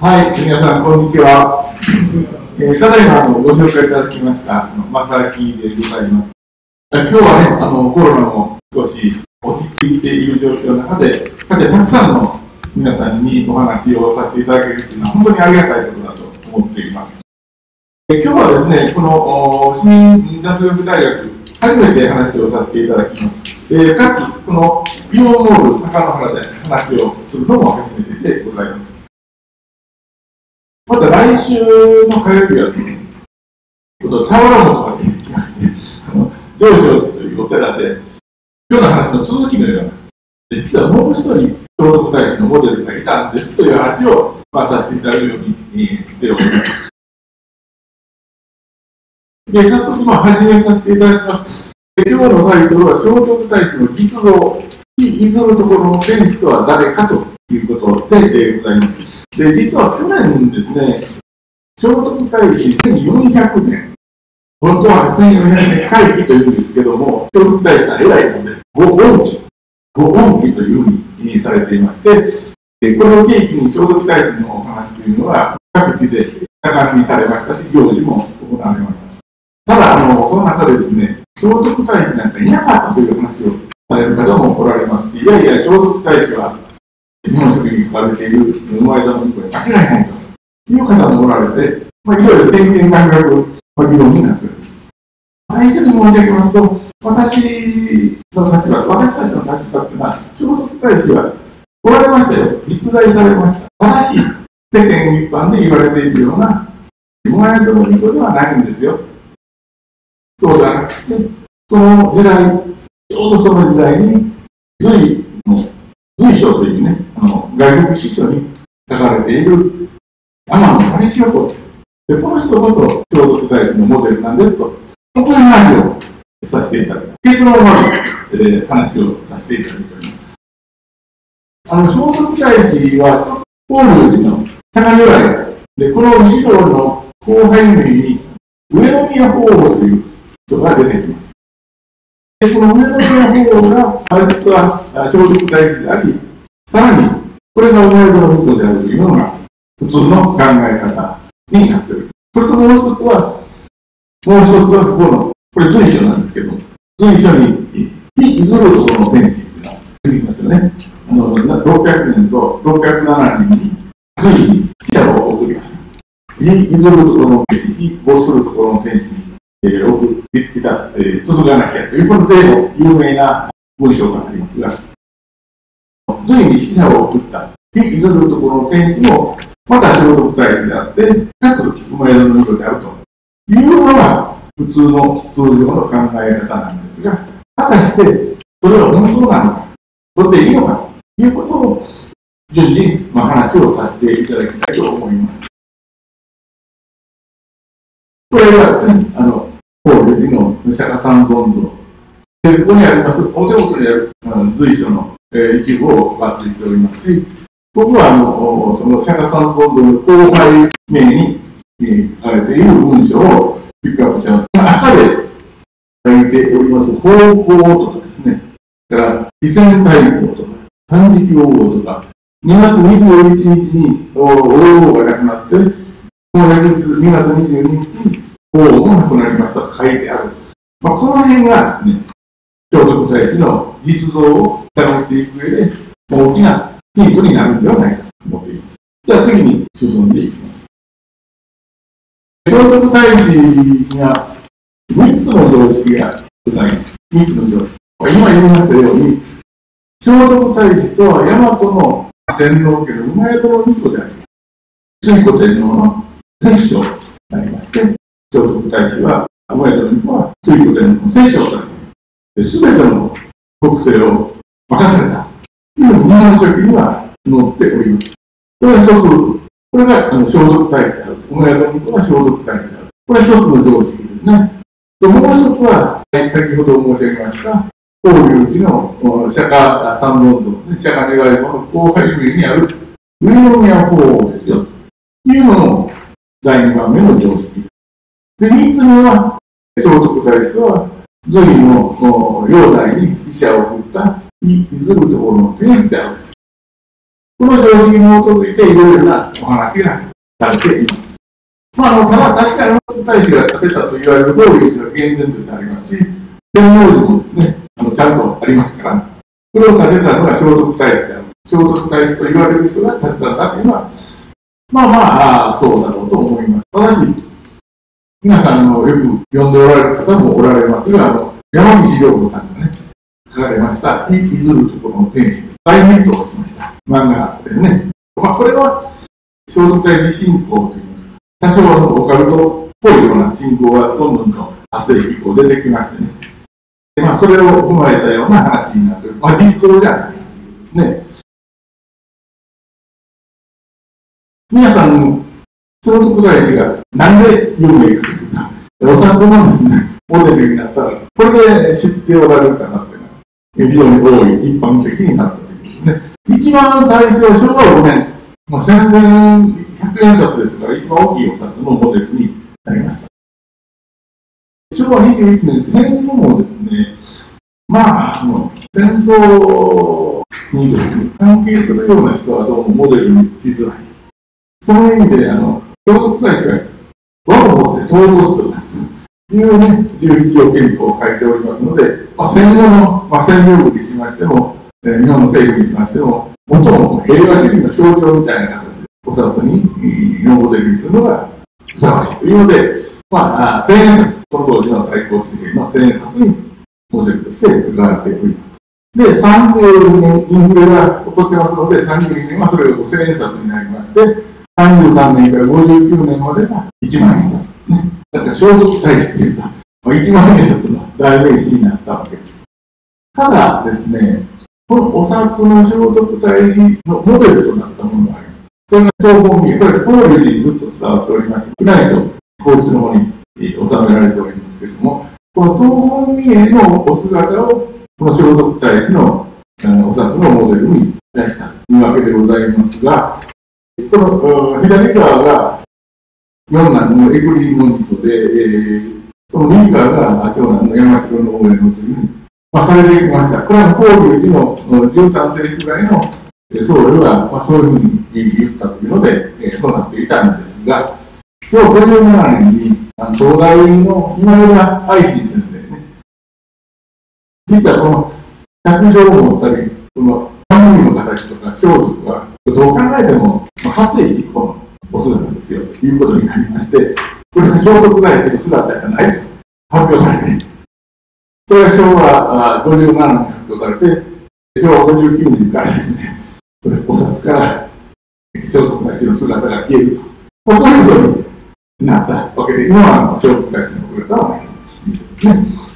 はい、皆さん、こんにちは。えー、ただいまあのご紹介いただきました、正木でございます。今日はね、あのコロナも少し落ち着いている状況の中で、さて、たくさんの皆さんにお話をさせていただけるというのは、本当にありがたいことだと思っています。え今日はですね、この市民雑学大学、初めて話をさせていただきます。えーかつ、このビオモール高野原で話をするのも初めてでございます。また来週の火曜日は、この田原本まで行きますね。上昇寺というお寺で、今日の話の続きのような、実はもう一人、聖徳太子のモデルがいたんですという話を、まあ、させていただくように、しております。で、早速、まあ、始めさせていただきます。今日のタイトルは、聖徳太子の実像、非譲るところの天使とは誰かということで、えーございます。で、実は去年ですね、聖徳太子1400年、本当は1400年会期というんですけども、聖徳太子さん偉いので、ご恩期、ご恩期というふうに記念されていまして、でこれを契機に聖徳太子のお話というのは、各地で盛んにされましたし、行事も行われました。ただ、あのその中でですね、聖徳太子なんかいなかったという話をされる方もおられますし、いやいや、聖徳太子は日本書紀に書かれている生まれたのにこれ間違いないという方もおられて、まあ、いろいろ点検が学まあ議論になっている。最初に申し上げますと、私の立場、私たちの立場というのは、聖徳太子はおられましたよ。実在されました。ただし、世間一般で言われているような、生まれたの人ではないんですよ。そうではなくて、その時代、ちょうどその時代に、隋の随書というね、あの外国史書に書かれている天野パリシオ公で、この人こそ聖徳太子のモデルなんですと、そこに話をさせていただく。結論をまず、えー話をさせていただいております。あの聖徳太子は、法隆寺の坂如来で、この後ろの後輩類に上宮法皇という人が出てきます。で、この上宮法皇が、あ実はあ聖徳太子であり、さらに、これが生まれのことであるというのが、普通の考え方になっている。それともう一つは、もう一つはこの、これ随所なんですけど、随所に、非譲るところの天使っていうのが出てきますよね。あの、600年と607年に、随に死者を送りました。非譲るところの天使、非没するところの天使に、えー、送っていた、えー、続かなしやということで、有名な文章がありますが、随に死者を送った、非譲るところの天使も、また聖徳太子であって、かつ生まれの元であるというのが普通の通常の考え方なんですが、果たしてそれは本当なの？か、それでいいのか？ということを順次、まあ、話をさせていただきたいと思います。これはですね、あの、法隆寺の釈迦三尊像。で、ここにあります、お手元にある随所の、え一部を抜粋しておりますし、僕はあのその釈迦三尊像の後輩名に、えー書かれている文章をピックアップします。赤で書いております方向とかですね、それから非戦大公とか、短時期王とか、2月21日にお王が亡くなって、その翌日2月22日に、王も亡くなりましたと書いてある。まあ、この辺がですね、聖徳太子の実像を探っていく上で、大きなヒントになるんではないかと思っています。じゃあ次に進んでいきます。聖徳太子には3つの常識がございます。3つの常識。今言いましたように、聖徳太子とは大和の天皇家の生まれの息子であります。推古天皇の摂政になりまして、聖徳太子は、生まれの息子は推古天皇の摂政となります。べての国政を任された。という日本書紀には載っております。これが一つ、これがあの聖徳太子である。生まれの息子が聖徳太子である。これは一つの常識ですね。でもう一つは、先ほど申し上げました、法隆寺の釈迦三尊像、釈迦願いの後輩名にある上宮法皇ですよ。というのの第2番目の常識。で、3つ目は、聖徳太子は、隋のお煬帝に医者を送った、いずるところの天使である。この常識に基づいていろいろなお話がされています。まあ、あのただ確かに大使が建てたと言われる通りは厳然としてありますし、天皇寺もですね、あのちゃんとありますから、これを建てたのが聖徳太子である。聖徳太子と言われる人が建てたんだというのは、まあまあ、そうだろうと思います。ただし、皆さんのよく読んでおられる方もおられますが、あの山岸陽子さんがね、書かれました、いずるところの天使、大ヒットをしました。漫画でね。まあ、これは、聖徳太子信仰といいますか、多少のオカルトっぽいような信仰がどんどんと8世紀以降出てきましてね。でまあ、それを踏まえたような話になってる。まあ、実装じゃない。ね。皆さん、聖徳太子がなんで有名かというか、お札のですね、モデルになったら、これで知っておられるかなというのは、非常に多い、一般的になったわけですね。一番最初は、昭和5年、まあ、千年100円札ですから、一番大きいお札のモデルになりました。昭和21年、戦後もですね、まあ、あの戦争にですね、関係するような人はどうもモデルにしづらい。その意味で、あの、聖徳太子が和をもって統合するですね、いうね、11条憲法を書いておりますので、まあ、戦後の、まあ、戦領部にしましても、えー、日本の政府にしましても、元の平和主義の象徴みたいな形で、お札に、えー、モデルにするのがふさわしいというので、まあ、千円札、その当時の最高主義の千円札にモデルとして使われております。で、32年インフレが起こってますので、32年はそれが5000円札になりまして、33年から59年までが1万円札。ね。だから聖徳太子っていうと、1万円札の代名詞になったわけです。ただですね、このお札の聖徳太子のモデルとなったものがあります。それが東本宮、これ、法隆寺にずっと伝わっておりまして、宮内庁皇室の方に収められておりますけれども、この東本宮のお姿を、この聖徳太子のお札のモデルに出したというわけでございますが、この左側が四男のエグリーモントで、えー、この右側が長男の山城の応援のというふうに、まあ、されていました。これは法隆寺の13世紀ぐらいの僧侶が、まあ、そういうふうに言ったというので、えー、そうなっていたんですが、昭和57年に、あの東大の今村愛心先生ね、実はこの着状を持ったり、この番組の形とか、装束は、どう考えても、まあ、8世紀以降のお姿ですよ、ということになりまして、これが聖徳太子の姿じゃないと。発表されて、これは昭和57年に発表されて、昭和59年からですね、これお札から聖徳太子の姿が消えると、こういうことになったわけで、今は聖徳太子の姿はないですね。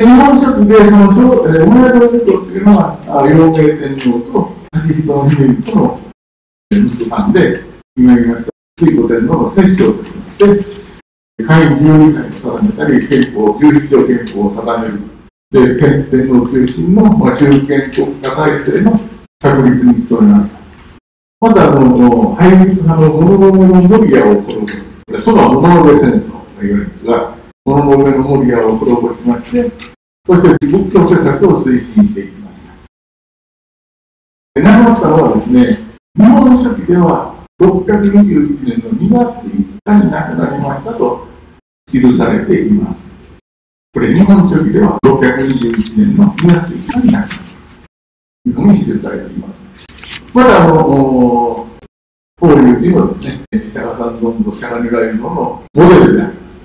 日本書紀で、その、えー、生まれる人っていうのは、陽明天皇と橋人の姫との息子さんで、今言いました、水古天皇の摂政としまして、会員12回を定めたり、憲法、11条憲法を定める。で、天皇中心の、まあ、集権国家体制の確立に努めました。また、あの、廃密派のモノノメのモリアを滅ぼす。そのモノノベ戦争と言われますが、このノベのモリアを滅ぼしまして、そして仏教政策を推進していきました。亡くなったのはですね、日本書紀では621年の2月5日に亡くなりましたと記されています。これ、日本書紀では621年の2月5日に亡くなったというふうに記されています。まだ、あの、法隆寺のですね、釈迦三尊と釈迦如来ののモデルであります。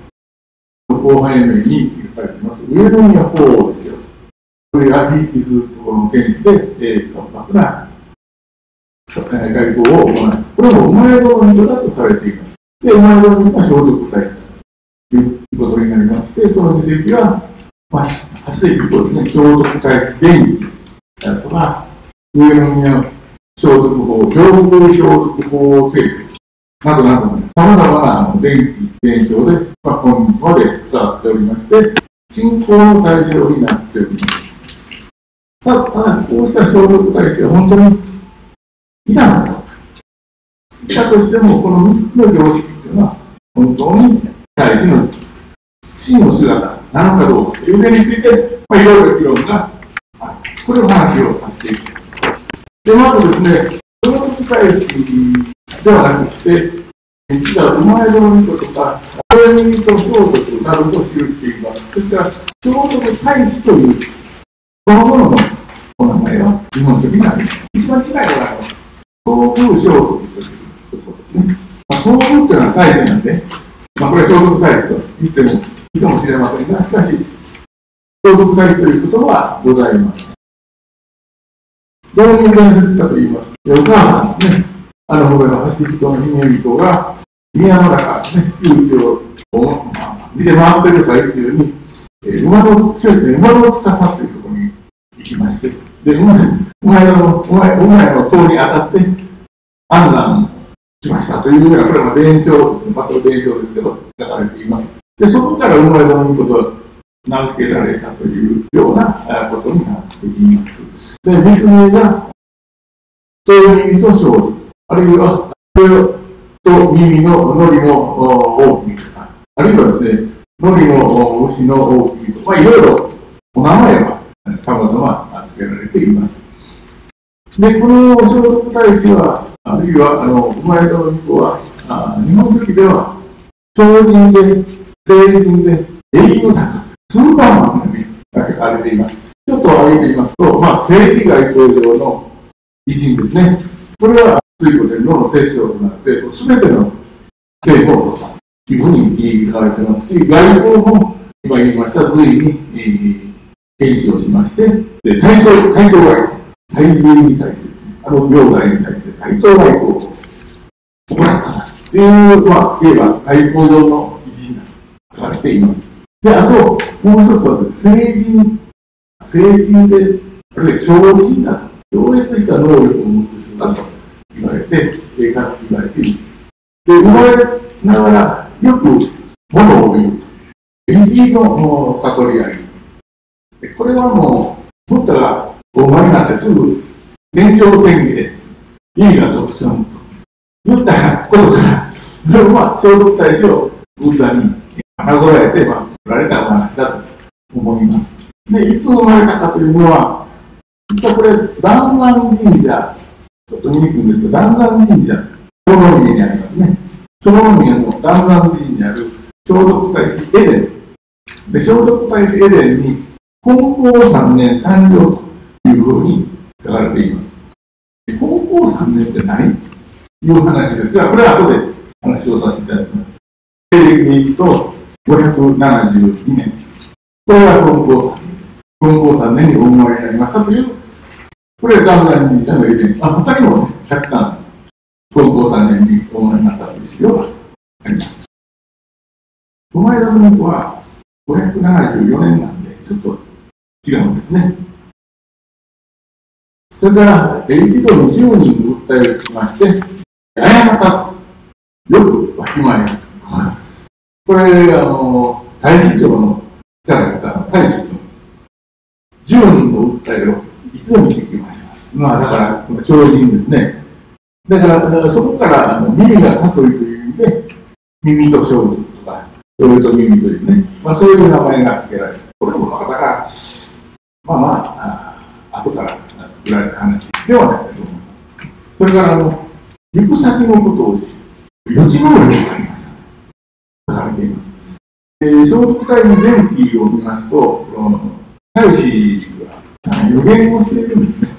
後輩名に書かれています。上宮法ですよ。これが非傷とこの天使で、えー、活発な外交を行う。これも生まれの人だとされています。で、生まれの人が消毒体制ということになりまして、その実績は、まあ、8世紀以降ですね、消毒体制電気だとか、上宮消毒法、上空消毒法定説などなど、さまざまな電気現象で、まあ、今日まで伝わっておりまして、信仰の対象になっております。ただ、ただこうした消毒体制は本当にいたのか。いたとしても、この3つの常識というのは、本当に大事の真の姿なのかどうかという点について、まあ、いろいろ議論がある。これを話をさせていただきます。で、まずですね、その返しではなくて、実は生まれの人とか、これと聖徳などと記しています。ですから、聖徳太子という、このもののお名前は日本書紀にあります。一番近いのは、東宮聖徳ということですね。まあ、東宮っていうのは太子なんで、まあ、これは聖徳太子と言ってもいいかもしれませんが、しかし、聖徳太子ということはございます。どういう伝説かと言いますと、お母さんね、あのほの橋人の姫人が、宮の中、ね、空気を、まあ、見て回ってる最中に、えー、馬の強い、馬の司という行きまして、で、馬馬の馬馬の塔に当たって、安難しましたというような、これは伝承ですね、また伝承ですけど、書かれています。で、そこから馬の御事は名付けられたというようなことになっています。で、水根が、遠耳と勝利、あるいは、と耳ののりの大きいとか、あるいはですね、のりの牛の大きいとか、まあ、いろいろお名前は様々付けられています。で、この聖徳太子は、あるいは、あの、生まれた子は、あ日本書紀では、超人で、成人で、英雄だスーパーマンのように書かれています。ちょっと挙げてみますと、まあ、政治外交上の偉人ですね。これは、水庫天皇の摂政となって、すべての成功というふうに書かれてますし、外交も、今言いました随に、えー、検視をしまして、で対等対等外交、対人に対して、あの領内に対して対等外交を行ったという、まあ、言えば外交上の偉人が書かれています。で、あと、もう一つは、成人、成人で、あるいは超人だ超越した能力を持つ人だと言われて、言われている。で、生まれながら、よく物を言う。理事の悟りあり。これはもう、ブッダがお前になってすぐ、勉強天気で、いいが独尊と言ったことから、それは聖徳太子をブッダになぞらえて、まあ、作られたお話だと思います。で、いつ生まれたかというのは、実はこれ、弾丸神社、ちょっと見に行くんですけど、弾丸神社、京都宮にありますね。京都宮の弾丸寺にある聖徳太子エデン。で、聖徳太子エデンに、金光3年誕生というふうに書かれています。金光3年って何？という話ですが、これは後で話をさせていただきます。西暦に行くと、572年。これが金光さん。金光3年にお生まれになりましたという、これがガンガンにのエデン。あ、他にもね、たくさん、金光3年にお生まれになったという資料があります。この間の子は574年なんで、ちょっと違うんですね。それから、一度に10人訴えをしまして、誤ったよくわきまえるこれ、あの、大使長のキャラクター、大使の10人の訴えを一度にできました。まあ、だから、超人ですね。だから、そこからあの耳が悟りという意味で、耳と勝負とか、それと耳というね、まあ、そういう名前が付けられる。これも、だから、まあまあ、あ後から作られた話ではないかと思います。それから、あの、行く先のことを予知能力があります。書かれています。えー、聖徳太子の伝記を見ますと、太子が予言をしているんですね。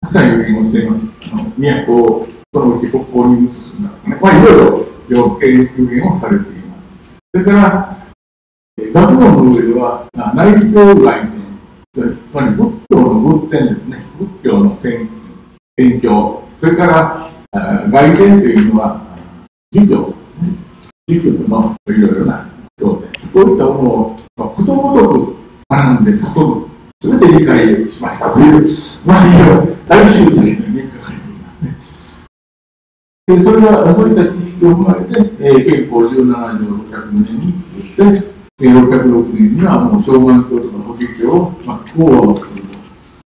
たくさん予言をしています。あの都をそのうち国交に移すんだとかね、まあ、いろいろ予言をされています。それから、学問の上では、内教外、つまり仏教の仏典ですね、仏教の勉強、それから外伝というのは、儒教、儒教のいろいろな教典、こういったものを、ことごとく学んで悟る、すべて理解しましたという、まあ、いろいろ大修正に、書かれていますね。でそれが、そういった知識を踏まれて、えー、憲法17条600年に作って、えー、606年にはもう小満教とか保守教を、まあ、講和をする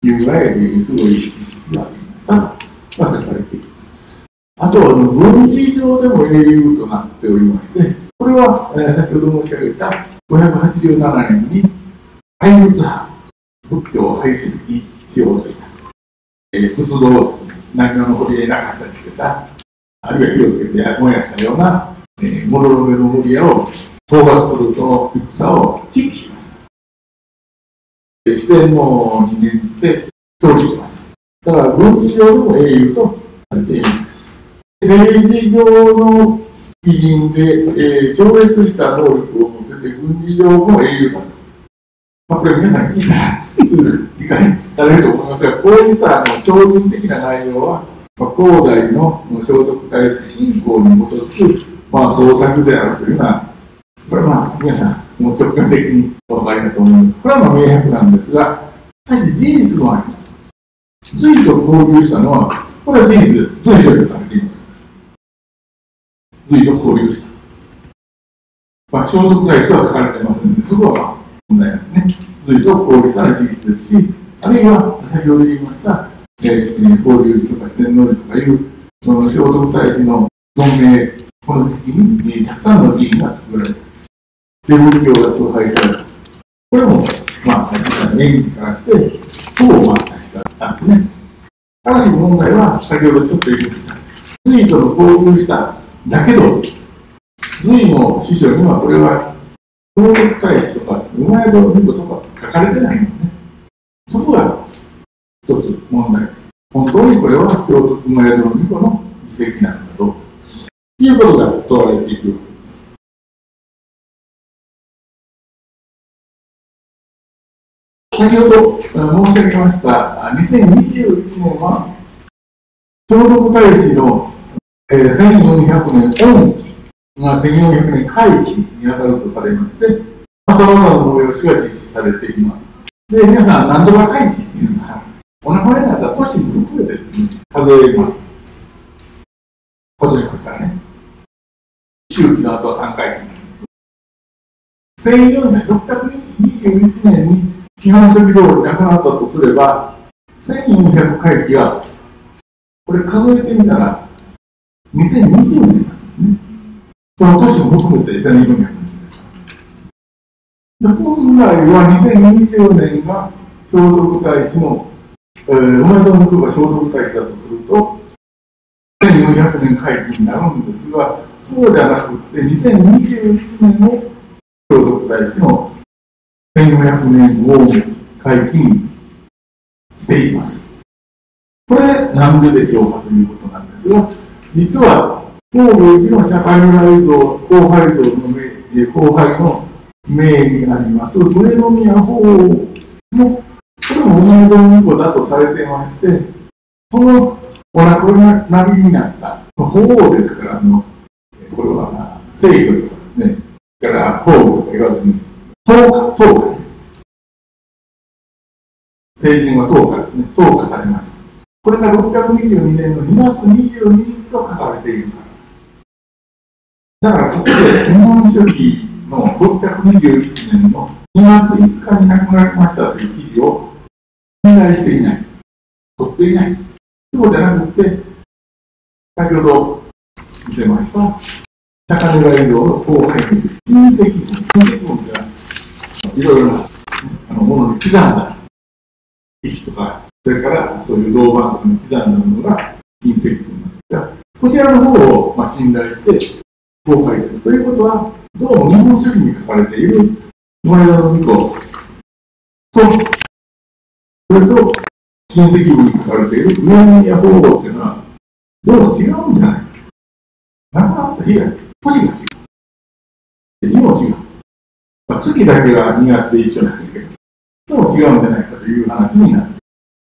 というぐらい、えー、すごい知識がありました、まあ、書かれています。あとは、文字上でも英雄となっておりまして、これは、えー、先ほど申し上げた587年に廃仏派、仏教を廃止しようとした、えー、仏道をですね、何の残りで流したりしてた、あるいは火をつけて燃やしたような、えー、モロロベの森屋を討伐するその戦を地域しました。自然の人間にして勝利しました。だから軍事上でも英雄とされています。政治上の基人で、えー、超越した能力を持ってて、軍事上も英雄だと。まあ、これ皆さん聞いたら、すぐ理解されると思いますが、こうしたあの超人的な内容は、まあ、古代の聖徳太子信仰に基づく、まあ、創作であるというのは、これはまあ皆さん、もう直感的にお分かりだと思います。これはまあ明白なんですが、しかし事実もあります。隋と交流したのは、これは事実です。隋書で書かれています。隋と交流した。まあ、聖徳太子は書かれてませんので、そこは問題ですね。隋と交流したら事実ですし、あるいは先ほど言いました、えー、交流とか四天王寺とかいう、その聖徳太子の存命、この時期に、たくさんの寺院が作られた。で、仏教が崇拝された。これも、まあ、実は年にからして、そうまあ、確かあってね。ただし問題は、先ほどちょっと言いました。隋との交流しただけど、隋の師匠にはこれは、聖徳太子とか、馬宿の巫とか書かれてないのね。そこが一つ問題。本当にこれは聖徳馬宿の巫女の実績なんだろうということが問われていく先ほど申し上げました2021年は聖徳太子の、えー、1400年恩期、まあ、1400年会期に当たるとされまして、さまざまな催しが実施されています。で、皆さん、何度か会期っていうのは、お名前になった年も含めてですね、数えます。数えますからね。周期の後は3回期。1421年に基本書記通り亡くなったとすれば、1400回忌は、これ数えてみたら、2020年なんですね。その年も含めて1400年ですで本来は2020年が聖徳太子の、えー、お前と向こうが聖徳太子だとすると、1400年会期になるんですが、そうではなくて、2021年の聖徳太子の1400年を会期にしています。これ、なんででしょうかということなんですが、実は、東部一の社会の内像、後輩像の後輩の名にあります、上宮法の、これも同じ巫女だとされてまして、そのお亡くなりになった法王ですから、あのこれは聖教とかですね、から法とか言わ成人は10日ですね、10日されます。これが622年の2月22日と書かれているから。だから、ここで日本書紀の621年の2月5日に亡くなりましたという記事を信頼していない、取っていない。そうじゃなくて、先ほど見せました、魚が移動の後輩に、金石分、金石分ではいろいろなあのものに刻んだ石とか、それからそういう銅板とかに刻んだものが金石分なんですが、こちらの方を、まあ、信頼して、こう書いてる。ということは、どうも日本書紀に書かれている前田の巫女と、それと金石部に書かれている上宮法号っていうのは、どうも違うんじゃないか。亡くなった日が、星が違う。日も違う。まあ、月だけが2月で一緒なんですけど、でも違うんじゃないかという話になる。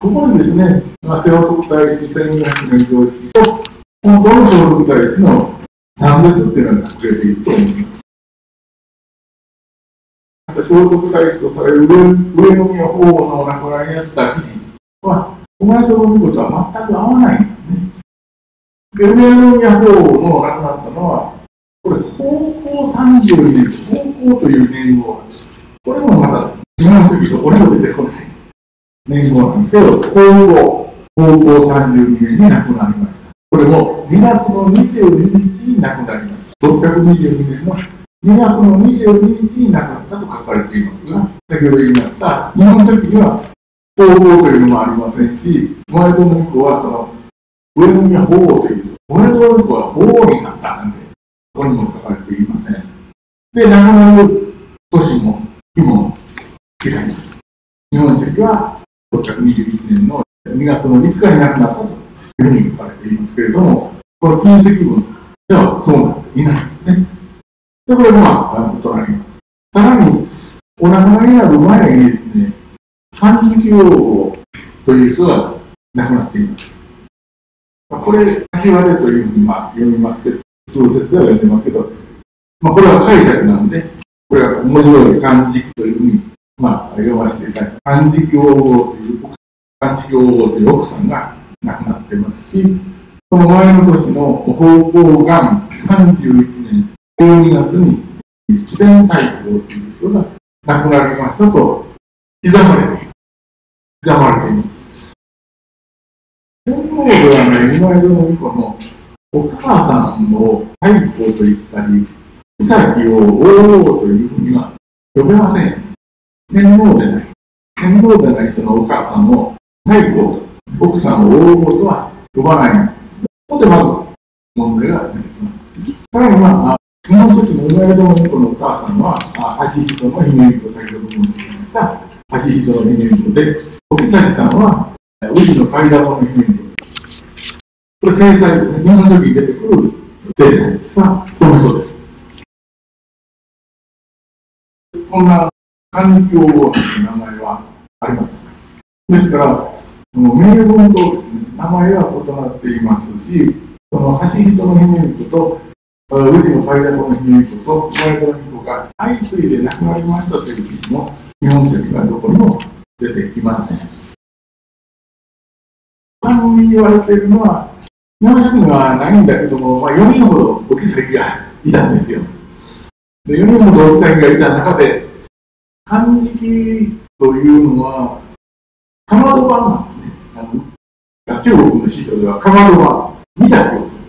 ここにですね、まあ、聖徳太子1200年常識と、本当の聖徳太子の断絶っていうのが隠れていると思います。聖徳太子とされる上宮法皇の亡くなりにあった記事は、お前とのことは全く合わないんですね。で、上宮法皇の亡くなったのは、これ、高校32年、という年号なんです。これもまた、日本書紀とこれも出てこない年号なんですけど、高校、高校32年に亡くなりました。これも2月の22日に亡くなります。622年の2月の22日に亡くなったと書かれていますが、先ほど言いました、日本書紀には高校というのもありませんし、前戸の巫女はその上宮法王という、おめでとうは法王になったなんて、ここにも書かれていません。で、亡くなる年も、日も違います。日本籍は、621年の2月の5日に亡くなったというふうに書かれていますけれども、この金石文ではそうなっていないんですね。で、これが、まあ、となります。さらに、お亡くなりになる前にですね、漢字記用語という人が亡くなっています。ま、これ、柏でというふうにまあ読みますけど、数節では読んでますけど、まあ、これは解釈なので、これは文字通り漢字記というふうに、まあ、読ませていただいて、漢字記用語という、漢字記用語という奥さんが亡くなってますし、その前の年の方向が31年12月に、主戦大公という人が亡くなりましたと刻まれている。刻まれています。天皇ではね、今江戸の巫女のお母さんを太閤と言ったり、妃を王王というふうには呼べません。天皇でない。天皇でない人のお母さんを太閤、奥さんを王王とは呼ばない。ここでまず問題が出てきます。さらに、まあ、日本書紀の生まれの子のお母さんは、橋人の姫と先ほど申し上げました。橋人の姫とで、沖崎さんは、宇治の階段の姫と。これ、制裁ですね。日本書紀に出てくる制裁が、この人です。こんな漢字記用語の名前はありません。ですから、名文とですね、名前は異なっていますし、その橋人の姫人と、宇治のファイダコの姫人と、ファイダの姫が相次いで亡くなりましたという記事も、日本籍がどこにも出てきません。他に言われているのは、日本書にはないんだけども、まあ、4人ほどお気づがいたんですよ。で4人ほどお気づがいた中で、漢字というのは、かまど版なんですね。あの中国の師匠では、かまど版、見た気をする。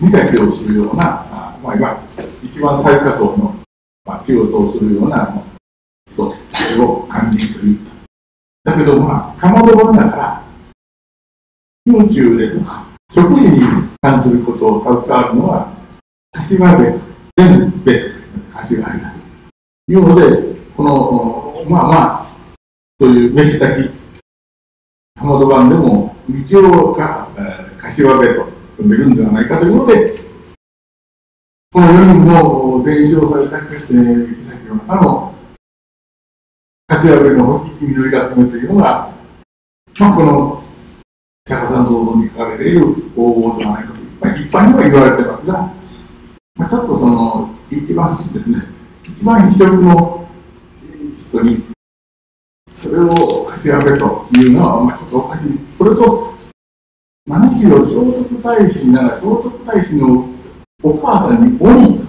見た気をするような、あまあ、今、一番最下層の、まあ、仕事をするような人たちを感じというだけど、まあ、かまど版だから、宇宙でとか、食事に関することを携わるのは、柏部と、全部で柏部だ。というので、この、まあまあ、という飯先、浜戸版でも道をか、えー、柏部と呼んでるんではないかというので、この4人の伝承された、えー、先の中の柏部の本気緑が集めというのが、まあ、この釈迦さん像に書かれている応募ではないかと、まあ、一般には言われてますが、まあ、ちょっとその一番ですね、一番異色の人にそれを柏部というのは、まあ、ちょっとおかしい。これと、何しろ聖徳太子なら聖徳太子のお母さんに鬼と、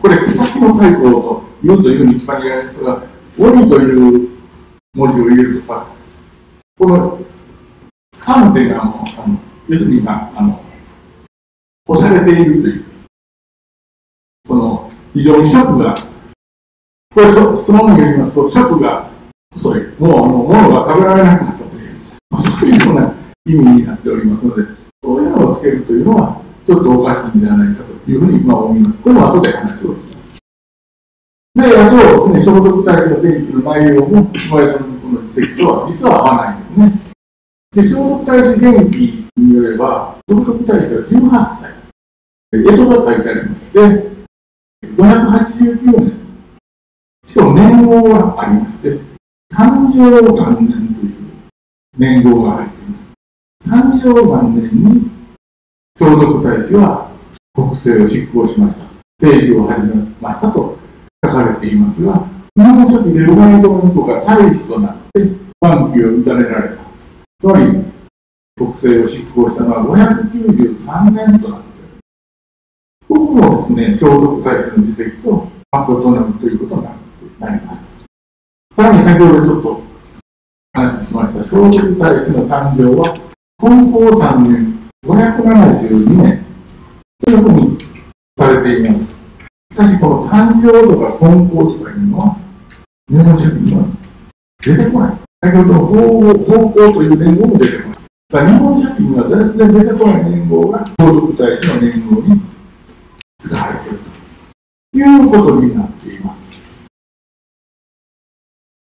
これ、草木の太鼓と言うというふうに一般に言われる人が、鬼という文字を入れるとか、この観点があの要するに、まあ、あの干されているという、その非常にショックがこれそ、そのまま言いますと、食が細い、もうあの物が食べられなくなったという、まあ、そういうような意味になっておりますので、そういうのをつけるというのは、ちょっとおかしいんではないかというふうにまあ思います。これも後で話をします。で、あとですね、聖徳太子の天気の内容も、前田のこの実績とは実は合わないんですね。で、聖徳太子元気によれば、聖徳太子は18歳、江戸が書いてありまして、589年、しかも年号がありまして、誕生元年という年号が入っています。誕生元年に聖徳太子は国政を執行しました。政治を始めましたと書かれていますが、日本書紀で生まれた子が大使となって万期を打たれられた。つまり、国政を執行したのは593年となっている。ここもですね、聖徳太子の実績と誠なるということにな。ります。さらに先ほどちょっと話しました、聖徳太子の誕生は、金光3年572年というふうにされています。しかし、この誕生とか金光とかいうのは、日本書には出てこない。先ほどの方向という年号も出てこない。日本書紀には全然出てこない年号が聖徳太子の年号に使われているということになっています。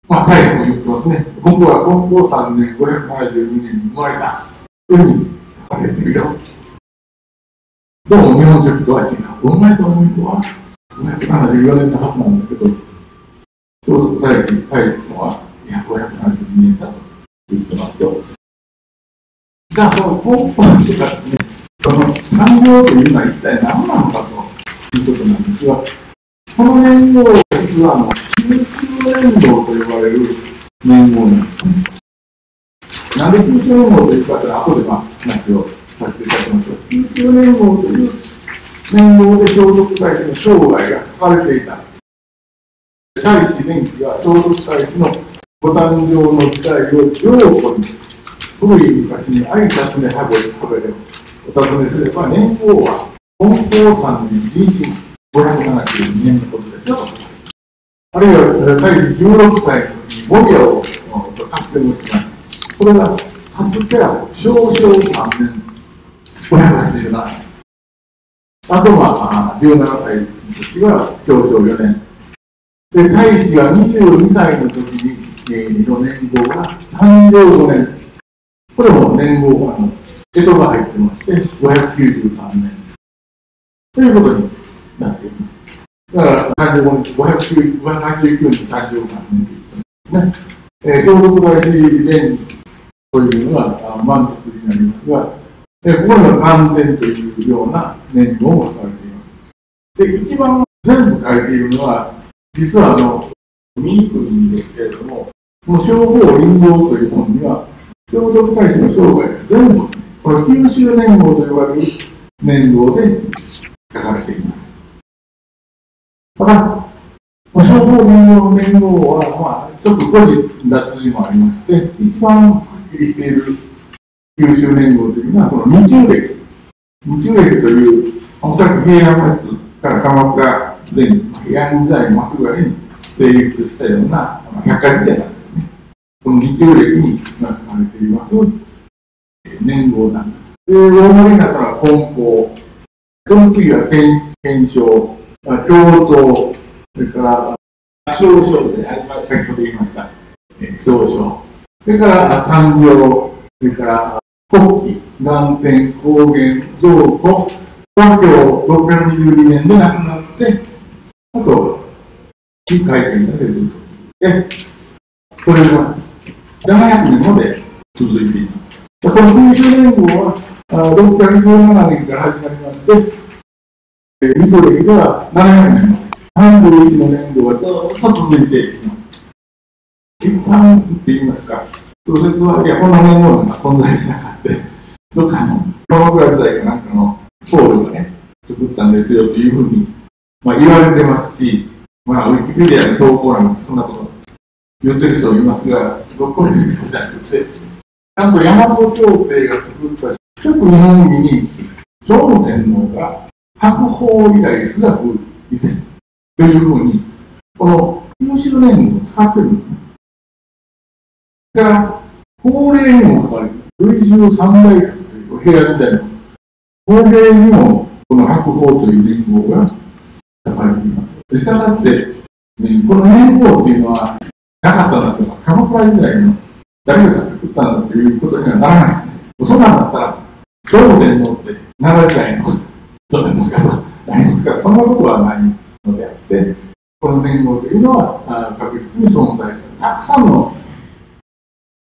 まあ、大使も言ってますね。僕は高校3年572年に生まれた。というふうに書かれているよ。どうも日本書紀とは違う。生まれた思いとは574年のはずなんだけど、聖徳太子、太子のは572年だと言ってますよ。じゃあ、その根本とかですね、その産業というのは一体何なのかということなんですが、この年号、実はあの九州連合と呼ばれる年号なんですね。なんで九州連合というかというと、後でま話をさせていただきますが、九州連合という年号で聖徳太子の生涯が書かれていた。大使電気が聖徳太子のご誕生の時代を上古に古い昔に愛たつねはべはべでお尋ねすれば、年号は本校さんに人身572年のことですよ。あるいは、大使16歳の時にモリアを達成をしました。これが初テラス、少々3年、587年。あとは17歳の年が少々4年。で、大使が22歳の時に、えー、の年号が誕生5年。これも年号が、あの、江戸が入ってまして、593年。ということになっています。だから、誕生後に589日誕生元年ということですね。えー、聖徳太子年というのが満足になりますが、えー、ここには元年というような年号も書かれています。で、一番全部書いているのは、実はあの、見にくいんですけれども、この称号林道という本には、聖徳太子の生涯が全部、この九州年号と呼ばれる年号で書かれています。また、称号林道の年号は、まあ、ちょっと誤字脱字もありまして、一番はっきりしている九州年号というのは、この日中歴。日中歴という、おそらく平安末から鎌倉前平安時代の末ぐらいに成立したような百科事典なんです。この日曜歴に書かれています年号なんです。で、大盛りになったのは根校、その次は検証、京都、それから少々ですね、先ほど言いました、少々、それから誕生、それから国旗、南天、高原、上古、和教622年で亡くなって、あと、新改憲されると。で、それが700年まで続いています。この空襲連合は617年から始まりまして、みそ歴が700年、31の年度がずっと続いています。一般って言いますか、小説は、いや、こんな年号が存在しなかった。どっかの、鎌倉時代かなんかの僧侶がね、作ったんですよというふうに、まあ、言われてますし、まあ、ウィキペディアに投稿なんかそんなこと言ってる人もいますが、どこにいる人じゃなくて、ちゃんと大和朝廷が作った直日本に、聖武天皇が白鵬以来、朱雀以前というふうに、この九州年号を使ってるんですね。だから、法令にも書かれてる、類十三大学という平安時代の法令にも、この白鵬という年号が書かれています。したがって、この年号というのは、なかったんだとか、鎌倉時代の誰が作ったんだということにはならない。そんなんだったら、聖武天皇って奈良時代のことそうなんですかないですから、そんなことはないのであって、この年号というのは確実に存在する。たくさんの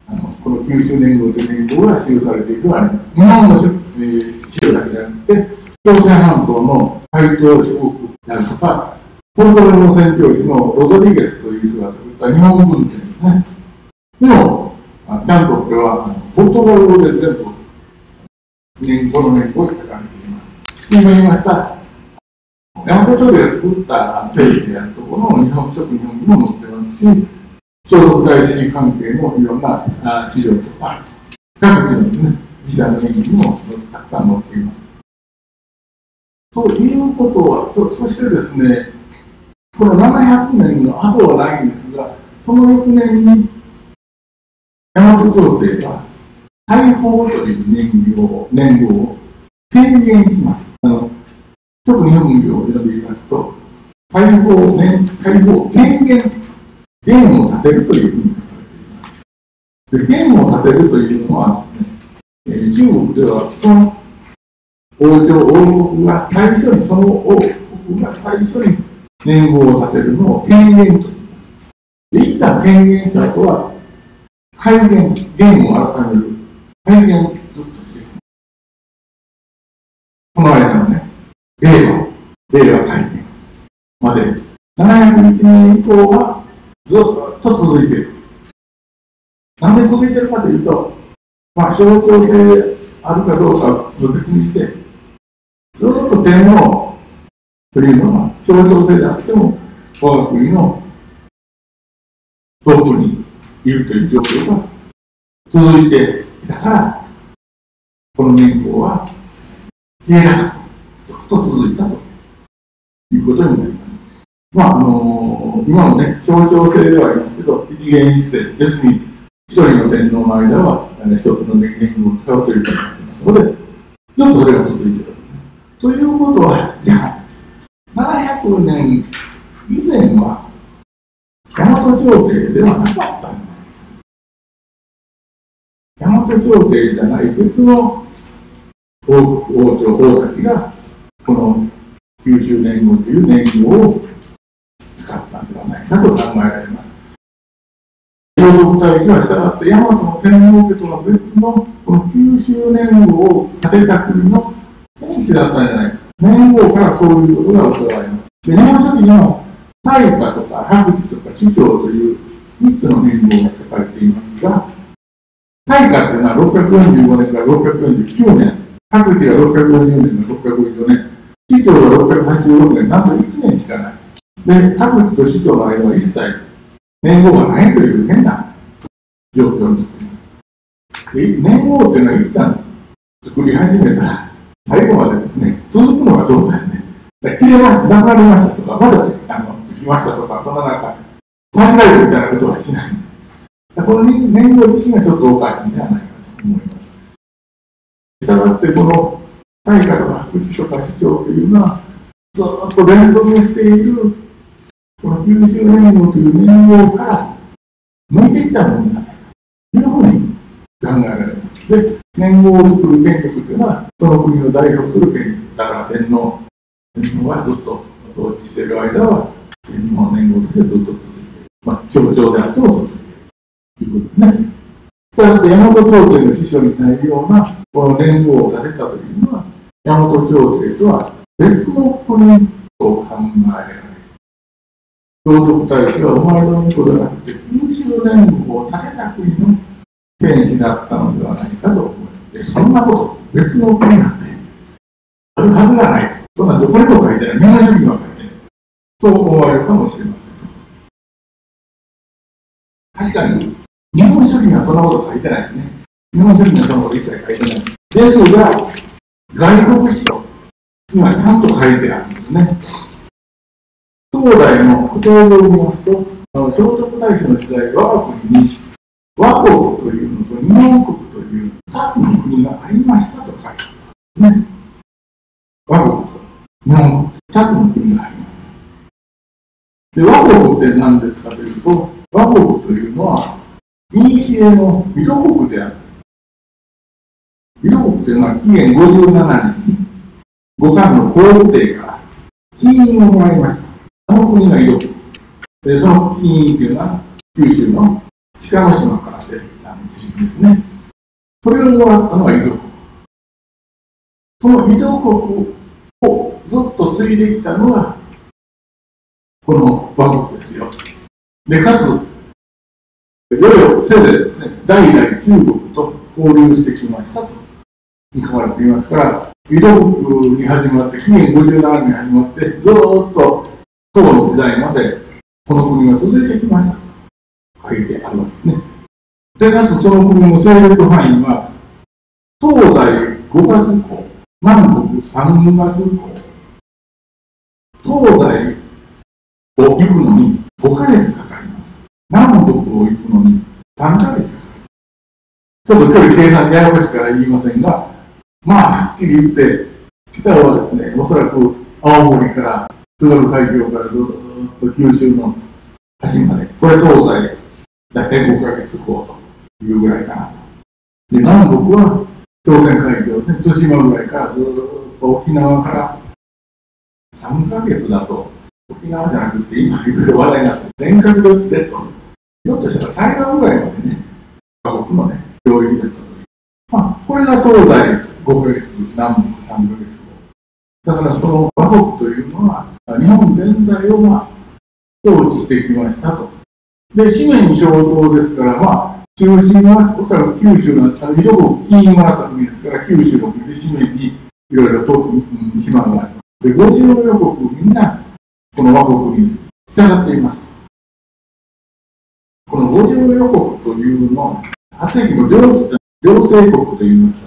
あのこの九州年号という年号が記されているのがあります。日本の、えー、資料だけじゃなくて、朝鮮半島の海東諸国であるとか、ポルトガルの宣教師のロドリゲスという人が作った日本文献ですね。でも、ちゃんとこれはポルトガル語で全部年号の年号に書かれています。今言いました。大和朝廷が作った聖史であるところの日本書日本にも載ってますし、聖徳太子関係のいろんな資料とか、各地の、ね、自社の年にもたくさん載っています。ということは、そそしてですね、この700年の後はないんですが、その翌年に大和朝廷が大砲という年号年号を権限します。あのちょっと日本語を読んでいただくと、大砲、年大砲、権限、弦を立てるというふうに書かれています。で弦を立てるというのは、ね、えー、中国ではその王朝、王国が最初に、その王国が最初に年号を立てるのを権限と言います。で、一旦権限した後は、改元、言を改める、改元令和、令和改元まで、701年以降はずっと続いている。なんで続いているかというと、まあ、象徴性あるかどうかは別にして、ずっと天皇というのは象徴性であっても、我が国のトップにいるという状況が続いていたから、この年号は消えなかった。ずっと続いたということになります。まあ、あのー、今もね、象徴性ではありますけど、一元一世、別に一人の天皇の間は、一つの年号を使うということになってますので、ずっとそれが続いているわけです。ということは、じゃあ、700年以前は、大和朝廷ではなかったんです。大和朝廷じゃない別の王王朝、王たちが、この90年後という年号を使ったんではないかと考えられます。聖徳太子は従って大和の天皇家とは別のこの90年号を建てた国の天使だったんじゃないか。年号からそういうことが伺われます。で、日本書紀の大化とか白地とか首長という3つの年号が書かれていますが、大化っていうのは645年から649年、白地が640年から654年、首長が686年、なんと1年しかない。で、各地と首長の間は一切年号がないという変な状況になっています。年号っていうのは一旦作り始めたら、最後までですね、続くのが当然ね、切れました、なくなりましたとか、まだつあのつきましたとか、そんな中、間違えるみたいなことはしない。この年号自身がちょっとおかしいんではないかと思います。したがって、この大化とか福祉とか主張というのは、ずっと伝統にしているこの90年号という年号から抜いてきたものだというふうに考えられます。で、年号を作る権力というのは、その国を代表する権力。だから天皇、天皇はずっと統治している間は、天皇の年号としてずっと続いている。まあ、象徴であっても続いているということですね。したがって大和朝廷の師匠になるような、この年号を立てたというのは、大和朝廷とは別の国と考えられる。聖徳太子はお前の御子でなくて、90年後を建てた国の天使だったのではないかと思います。そんなこと、別の国なんて、あるはずがない。そんなどこにも書いてない。日本書紀には書いてない。そう思われるかもしれません。確かに、日本書紀にはそんなこと書いてないです。ね。日本書紀にはそんなこと一切書いてない。です。が、外国史にはちゃんと書いてあるんですね。東大の口調を見ますと、聖徳太子の時代、我が国に和国というのと日本国という2つの国がありましたと書いてあるんですね。和国と日本国、2つの国があります。で、和国って何ですかというと、和国というのは、古の水戸国である。水戸国というのは紀元57年に、五冠の皇帝から金印をもらいました。あの国がいる。で、その金っていうのは、九州の鹿の島から出てきたんですね。それをもらったのは井戸国。その井戸国をずっと継いできたのが、この和国ですよ。で、かつ、いよいよせいでですね、代々中国と交流してきましたと書かれていますから、井戸国に始まって、紀元57年に始まって、ずっと唐の時代までこの国が続いてきました書いてあるわけですね。で、かつその国の勢力範囲は、東西5月港、南北3月港、東西を行くのに5ヶ月かかります。南北を行くのに3ヶ月かかります。ちょっと距離計算ややこしから言いませんが、まあ、はっきり言って、北はですね、おそらく青森から津軽海峡からずっと九州の端まで、これ東西、大体5ヶ月後というぐらいかなと。で、南北は朝鮮海峡ですね、対馬ぐらいからずっと沖縄から3ヶ月だと、沖縄じゃなくて今いろいろ話題になって、全角でと、ひょっとしたら台湾ぐらいまでね、僕のね、領域だったという。まあ、これが東西5ヶ月、南北3ヶ月だからその和国というのは、日本全体をまあ統治してきましたと。で、紙面衝動ですから、まあ、中心はおそらく九州のために、どこ金もらった国ですから、九州の国で紙面にいろいろと、うん、島があります。で、五十四国みんな、この和国に従っています。この五十四国というのは、8世紀の両両政国といいます、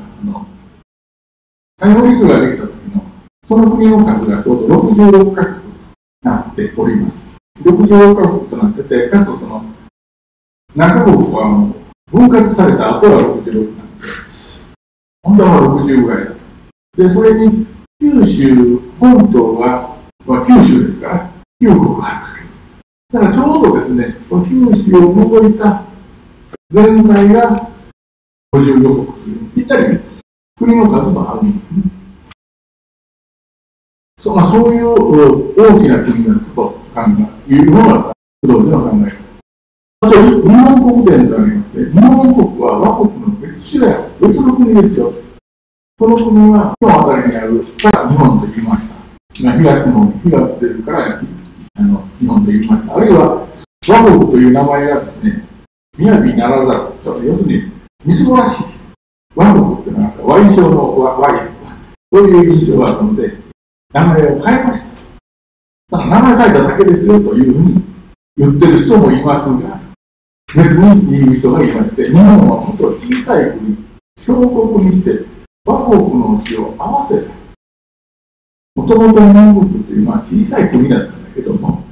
逮捕リスができた時の、その国の数がちょうど66カ国になっております。66カ国となってて、かつその、中国はもう分割された後は66なんで、本当は60ぐらいだ。で、それに九州本島は、まあ、九州ですから、九国ある。だからちょうどですね、九州を除いた全体が54国。という、ぴったり。です国の数もあるんですね。そ,、まあ、そういう大きな国だと考えいうのが不動での考え方。あと、日本国伝とありますね。日本国は和国の別種だよ。別の国ですよ。この国は、日本あたりにあるから日本と言いました。東の日が出るからあの日本と言いました。あるいは、和国という名前がですね、雅ならざる。ちょっと要するに、みすぼらしい。和国っていうのは、和衣装の和、和そういう印象があるので、名前を変えました。だ名前変えただけですよというふうに言ってる人もいますが、別に言う人がいまして、日本はもっと小さい国、小国にして、和国の地を合わせた。もともと日本国というのは小さい国だったんだけども、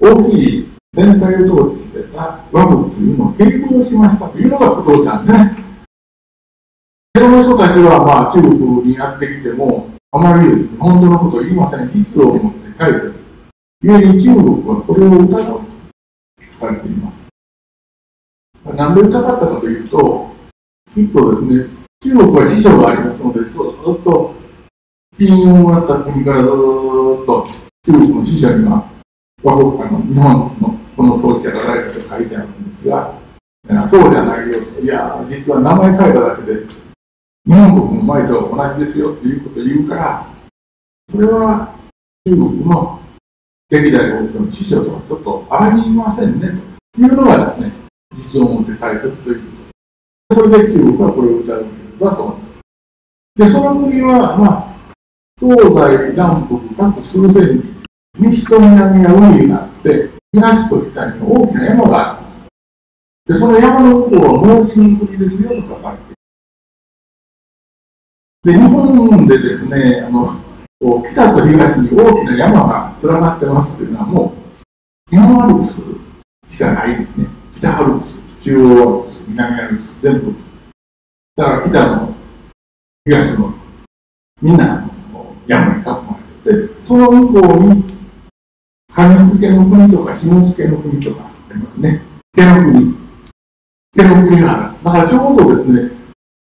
大きい全体を統治してた和国というのを併合しましたというのが工藤ちゃんね。その人たちはまあ中国にやってきても、あまりですね、本当のことを言いません。実を持って解説。故に中国はこれを疑うと書かれています。なんで疑ったかというと、きっとですね、中国は師匠がありますので、ずっと金をもらった国からずっと中国の死者には和国あの日本のこの統治者が誰かと書いてあるんですが、そうじゃないよいや、実は名前書いただけで、日本国も前と同じですよということを言うから、それは中国の歴代王朝の師匠とはちょっとありませんねというのがですね、実をもって大切ということそれで中国はこれを歌うというだと思います。で、その国は、まあ、東西南北各数千里、西と南が海があって、東と北に大きな山があります。で、その山の向こうは猛人の国ですよと書かれて。で、日本でですね、あの、北と東に大きな山が連なってますというのはもう、日本アルプスしかないですね。北アルプス、中央アルプス、南アルプス、全部。だから北の、東の、みんな山に囲まれてて、その向こうに、羽付けの国とか下付けの国とかありますね。毛の国。毛の国がある。だからちょうどですね、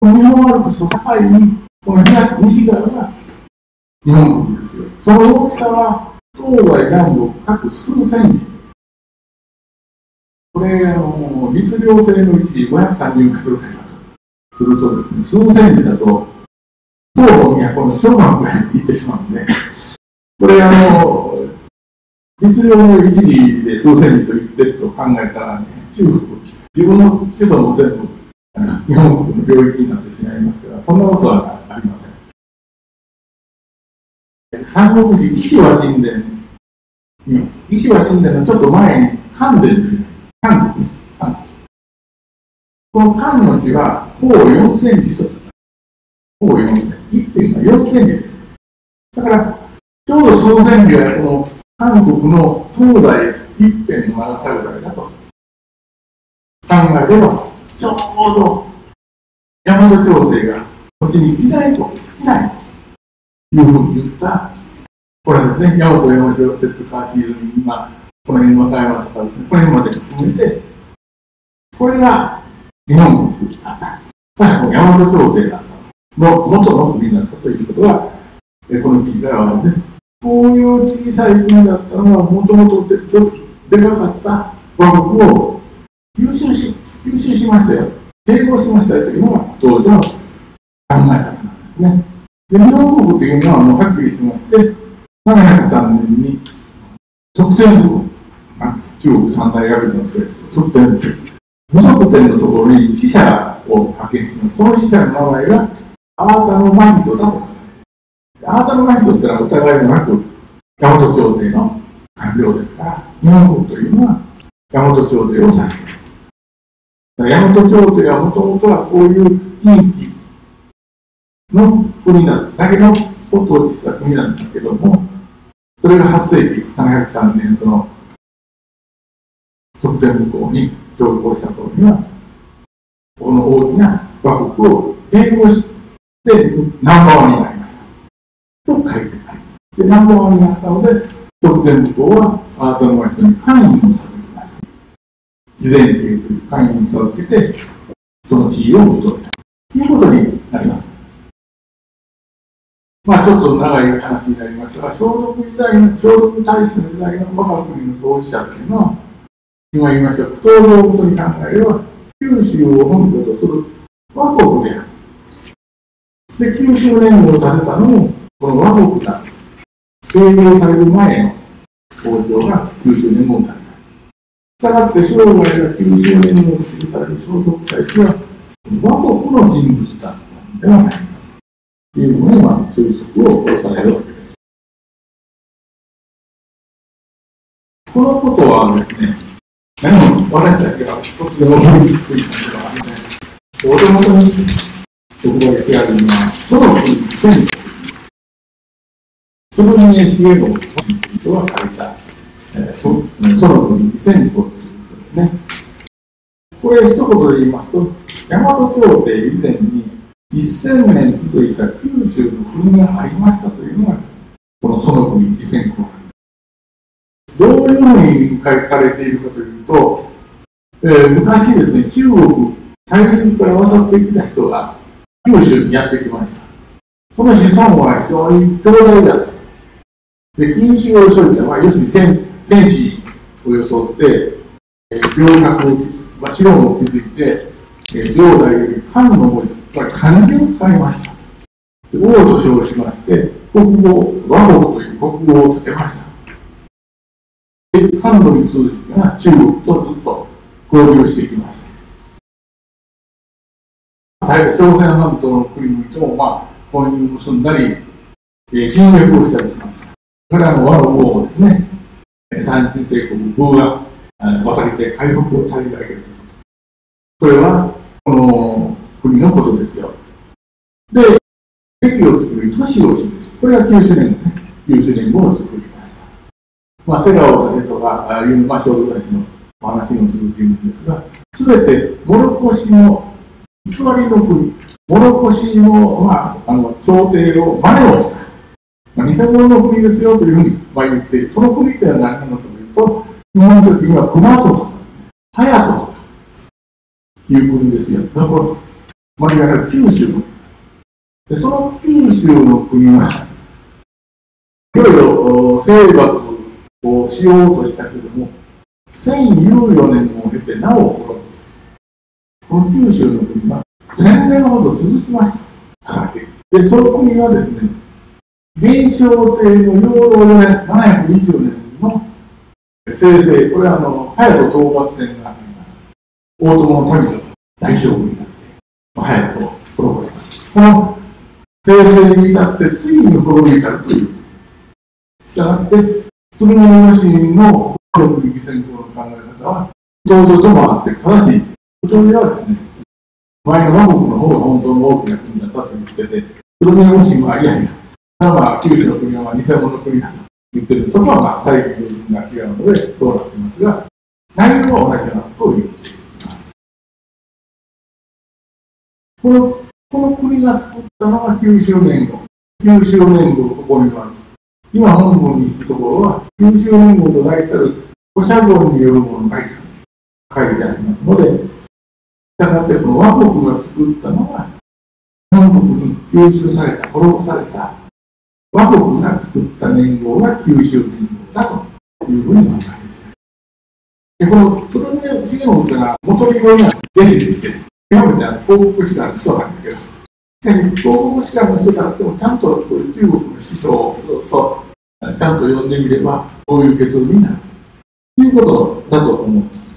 日本アルプスの境に、この東、西側が日本国ですよ。その大きさは、東西南北各数千里。これ、あの、律令制の1里530メートルだとするとですね、数千里だと、東方都の小学ぐらいに行ってしまうんで、これ、あの、律令の1里で数千里と言ってると考えたら、ね、中国、自分の子孫も全部、日本国の領域になってしまいますから、そんなことはあり三国志、石和神殿、見ます。石和神殿のちょっと前に、関殿という、韓国、韓国。この漢の地は、方四千里と、方四千里、一辺が四千里です。だから、ちょうど数千里は、この韓国の東西一辺の長さぐらいだと考えれば、ちょうど大和朝廷がこっちに来ないと、来ないというふうに言った、これはですね、大和山城説川シーズン、今、この辺和歌山とかですね、この辺まで含めて、これが日本国だった。大和朝廷だったの元の国だったということが、この記事からはですね、こういう小さい国だったのは、もともとででかかった和国を吸収し吸収しましたよ。併合しましたよというのが当時の考え方なんですね。で、日本国というのはもうはっきりしてまして、703年に側天部中国三大学の一つ側天部無側天のところに死者を派遣します。その死者の名前がアータのマインドだと。アータのマインドってのは疑いもなく、大和朝廷の官僚ですから、日本国というのは大和朝廷を指している。大和朝廷はもともとはこういう近畿の国だだけのを統治した国なんだけども、それが8世紀、703年、その側天向こうに上皇した頃には、この大きな和国を併合してナンバーワンになりました。と書いてあります。で、ナンバーワンになったので、側天向こうはアートの人に関与を授けました。自然系という関与を授けて、その地位を求めたということに。まあ、ちょっと長い話になりましたが、聖徳時代の、聖徳太子の時代の我が国の当事者というのは、今言いました、不当のことに考えれば、九州を本土とする和国である。で、九州連合を建てたのも、この和国だ。併合される前の王朝が九州連合を建てた。したがって、生涯が九州連合を記される聖徳太子は、和国の人物だったのではないか。というものに、まあ、推測をされるわけです。このことはですね、何も私たちが一つでも分りにくいことはありません。もともとに僕がしてあるのは、その国千その人間資源を人は書いた、えー、そその国2000個ということですね。これ一言で言いますと、大和朝廷以前に1000年続いた九州の国がありましたというのが、この園国2000個どういうふうに書かれているかというと、えー、昔ですね、中国、大陸から渡ってきた人が九州にやってきました。その子孫は非常に強大だった。で、禁止を急いで、まあ、要するに天天使を装って、えー、行格を、まあ、城を築いて、えー、上代より漢の文字、これ漢字を使いました。王と称しまして、国語、和国という国語を立てました。で、漢のに通じて中国とずっと交流してきました。朝鮮半島の国々とも、まあ、婚姻を結んだり、えー、侵略をしたりしました。これは和の王をですね、三神聖国、王が渡りて回復を立て上げる。これは、のことですよ。で、駅を作り、都市を示す。これが九州年ね、九州年号を作りました。まあ、寺を建てとか、ああいう、まあ、小たちのお話の続きんですが、すべて、モロコシの偽りの国、モロコシの、まあ、あの、朝廷を真似をした。まあ、偽物の国ですよというふうに、まあ、言って。その国というのは何なのかというと、日本書紀には熊曽とか、隼人とか、いう国ですよ。だから、間違いなく九州のでその九州の国は、いろいろ征伐をしようとしたけども、1014年を経てなお滅ぶ。この九州の国は1000年ほど続きました。で、その国はですね、元正帝の養老4年、720年の生成、これはあの、隼人討伐戦があります。大友の民と大将軍になって、隼人を滅ぼした。この生成に至ってついに滅びたという。したがって、次の話の国力先行の考え方は、登場ともあって正しい。それはですね、前の和国の方が本当の大きな国だったと言ってて、黒宮の神はいやいや、まあ、九州の国は偽物の国だと言ってるそこはまあ、大陸が違うので、そうなってますが、内容は同じようなことを言っていまこのこの国が作ったのが九州連合。九州連合ここにある。今本文に行くところは、九州連合と題したる古社論によるものが書いてありますので、したがってこの和国が作ったのは、本国に吸収された、滅ぼされた和国が作った年号が九州年号だというふうに考えています。で、この、それで、次のことが元にこれが弟子ですけど、今までは広告士官の人なんですけど、しかし、広告士官の人だっても、ちゃんと中国の思想と、ちゃんと読んでみれば、こういう結論になる。ということだと思います。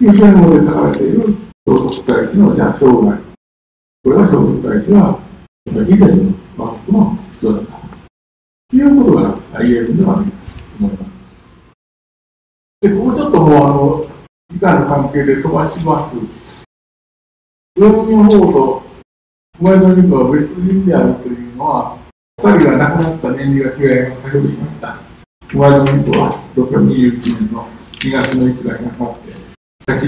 九州年号で書かれている聖徳太子の、じゃあ、生涯。これは聖徳太子は、以前の和国の人だった。ということが言えるんではないかと思います。で、ここちょっともう、あの、時間の関係で飛ばします。上の方と前の人は別人であるというのは、2人が亡くなった年齢が違います。先ほど言いました。前の人は621年の2月の1日が亡くなって、しかし、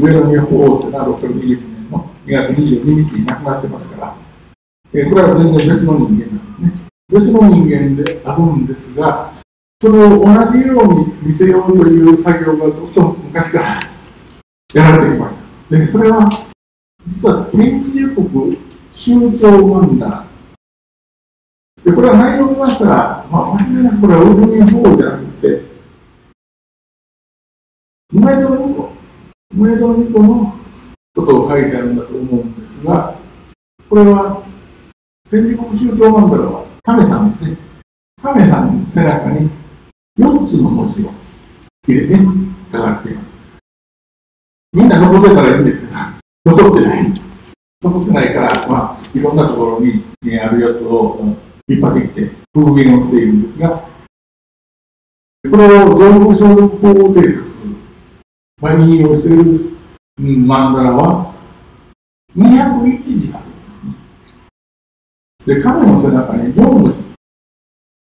上の日法というのは622年の2月22日に亡くなってますから、えこれは全然別の人間なんですね。別の人間であるんですが、それを同じように見せようという作業がずっと昔からやられてきました。で、それは、実は天寿国宗教漫談。で、これは内容を見ましたら、まあ、間違いなこれは大国の方じゃなくて、梅戸の巫女、梅戸の巫女のことを書いてあるんだと思うんですが、これは、天寿国宗教漫談は、亀さんですね。亀さんの背中に4つの文字を入れて書かれています。みんな残ってたらいいんですけど、残ってない。残ってないから、まあ、いろんなところに、ね、あるやつを引っ張ってきて、復元をしているんですが、これを情報消毒法定説、まあ、引用しているマンダラは、201字あるんですね。で、亀の背中に4文字。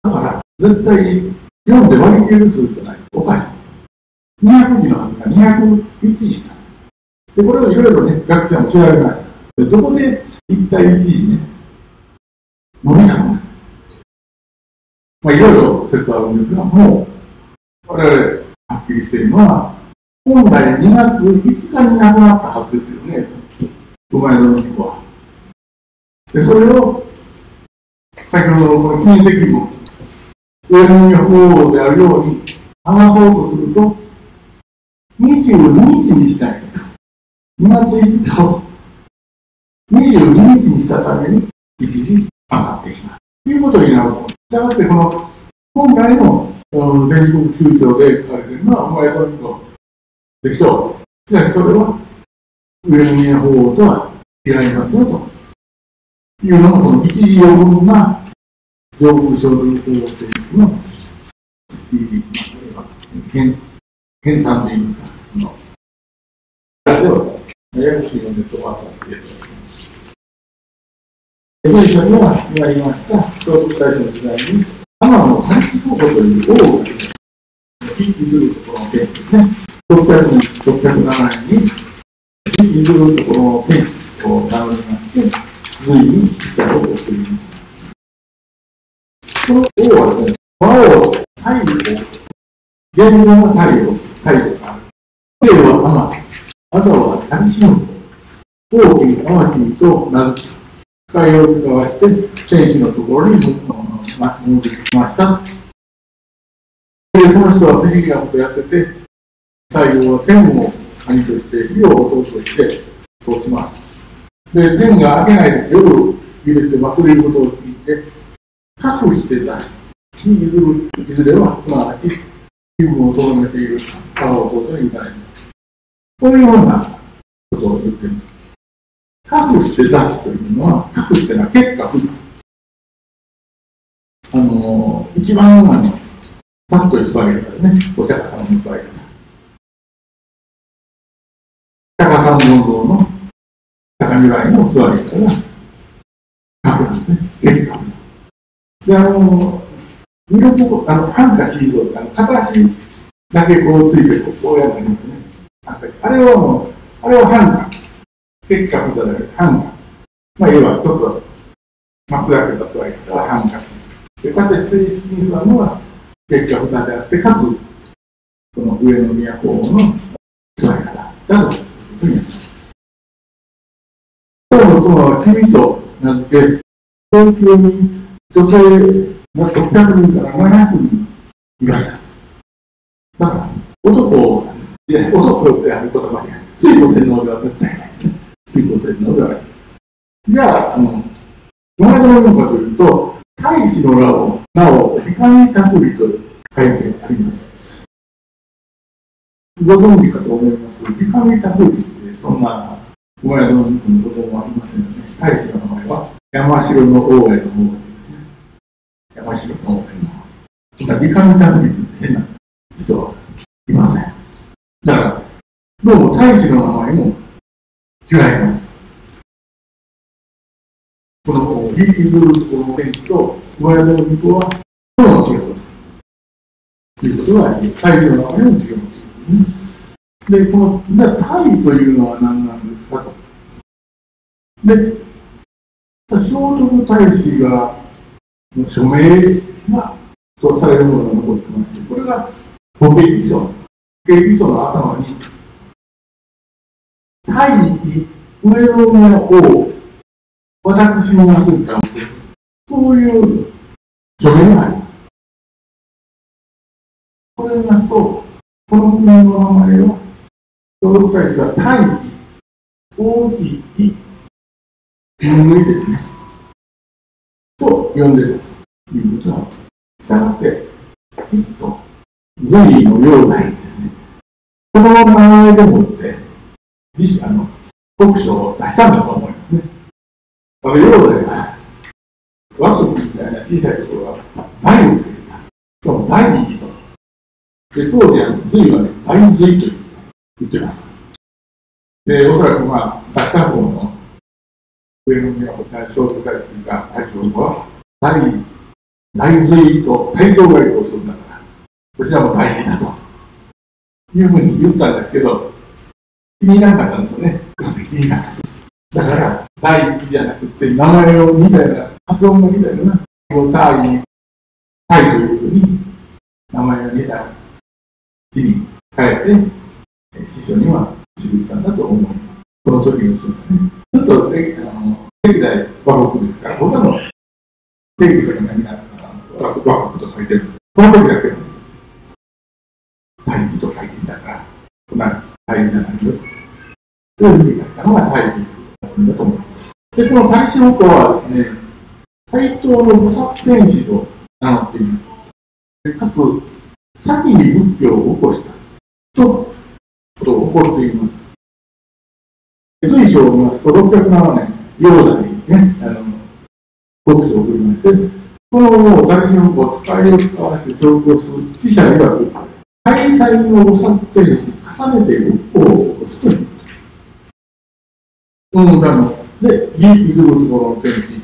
だから、絶対読んで割り切れる数じゃない。おかしい。200字のはずが201字になる。で、これをいろいろね、学者も調べました。で、どこで一体1字ね、伸びたのか。まあ、いろいろ説あるんですが、もう、我々はっきりしているのは、本来2月5日に亡くなったはずですよね。生まれの人は。で、それを、先ほどのこの金石文、上の方であるように話そうとすると、22日にしたい。2月5日を22日にしたために一時上がってしまう。ということになると。したがって、この今回の全国宗教で書かれているのは、お前とのでしょう。しかしそれは上宮法とは違いますよというのが、この一時余分な上空衝動法というの編編纂といいますか、の、ややこしいので飛ばさせていただきます。最初には言われました、聖徳太子の時代に、天の大気候補という王が引ずるところの天使ですね。607年に、引ずるところの天使を名乗りまして、随に記者を送りました。この王はですね、和王、太陽、言語の太陽、太陽がある。太陽は天、朝は谷忍大きい淡きと名付使いを使わせて、戦士のところに持ってきました。で、その人は不思議なことをやってて、太陽は天を兄として、火を弟として、そうします。で、天が明けないで夜入れて忘れることを聞いて、確して出す。に譲る、譲れは、すなわち、気分をとどめている母弟に言われます。こういうようなことを言っています。確して出すというのは、確してのは結果不算。あの、一番あの、パッと座り方でね。お釈迦様の座り方。釈迦三本堂の高如来の座り方が、確なんですね。結果不算。で、あの、身のこあの、半かシーゾーあの、片足だけこうついて、こうやってますね。あれはもう、あれは半か。結果不座で半が。まあ、要はちょっと枕けた座り方は半化し。で、こうやって正式に座るのは結果不座であって、かつ、この上の都の座り方だということになります。今日の妻は君と名付け、東京に女性が600人から700人いました。だから、男なんです。いや、男であることは間違いない。水古天皇では絶対ない。水古天皇ではない。じゃあ、あの、どのようかというと、大使の名を、名を、光たふりと書いてあります。ご存知かと思います。光たふりって、そんな、お前の子供はありませんよね。大使の名前は、山城の王への王ですね。山城の王への王。だから、光たふりって変な人はいません。だから、どうも大使の名前も違います。このリーキズルこの天使と上山の巫女はどうも違うということが大使の名前も違うんですで、この、じゃあ、タイというのは何なんですかと。で、聖徳太子が、署名が、とされるものが残ってまして、これが、法華義書。法華義書の頭に、大義上の宮を私のなすったんです。そういう書面があります。これを見ますと、この国の名前は、聖徳太子は大義、大義、分類ですね。と呼んでいるということは、したがって、きっと、隋の領内。この名前でもって、自社の国書を出したんだと思いますね。あの、領内が、和国みたいな小さいところは、大をつけてた。しかも大にいいと。で、当時、あの隋はね、大隋と言ってます。で、おそらくまあ、出した方の上の宮古大聖徳太子が大将は、大、大隋と対等外交をするんだから、こちらも大変だと。いうふうに言ったんですけど、気にならなかったんですよね。気にならなか。だから、第一じゃなくて、名前をみたいな、発音がみたいな、タイ、タイというふうに、名前が似た字に変えて、師匠には記したんだと思います。その時の人がね。ちょっと、えあの歴代和国ですから、他の定義とかにはみんな和国と書いてる。この時だけなんです。大義と書いていたから、そんな大義じゃないよ。というふうに書いたのが大義だと思います。で、この大正とはですね、対等の菩薩天使と名乗っています。かつ、先に仏教を起こしたと、ことを起こっています。随所を見ますと、607年、煬帝にね、あの、国書を送りまして、その後、大正を使いを使わせて上皇する知者曰く、開催の菩薩天使、重ねて仏法を起こすという。うん、あの、で、義、いずるところの天使、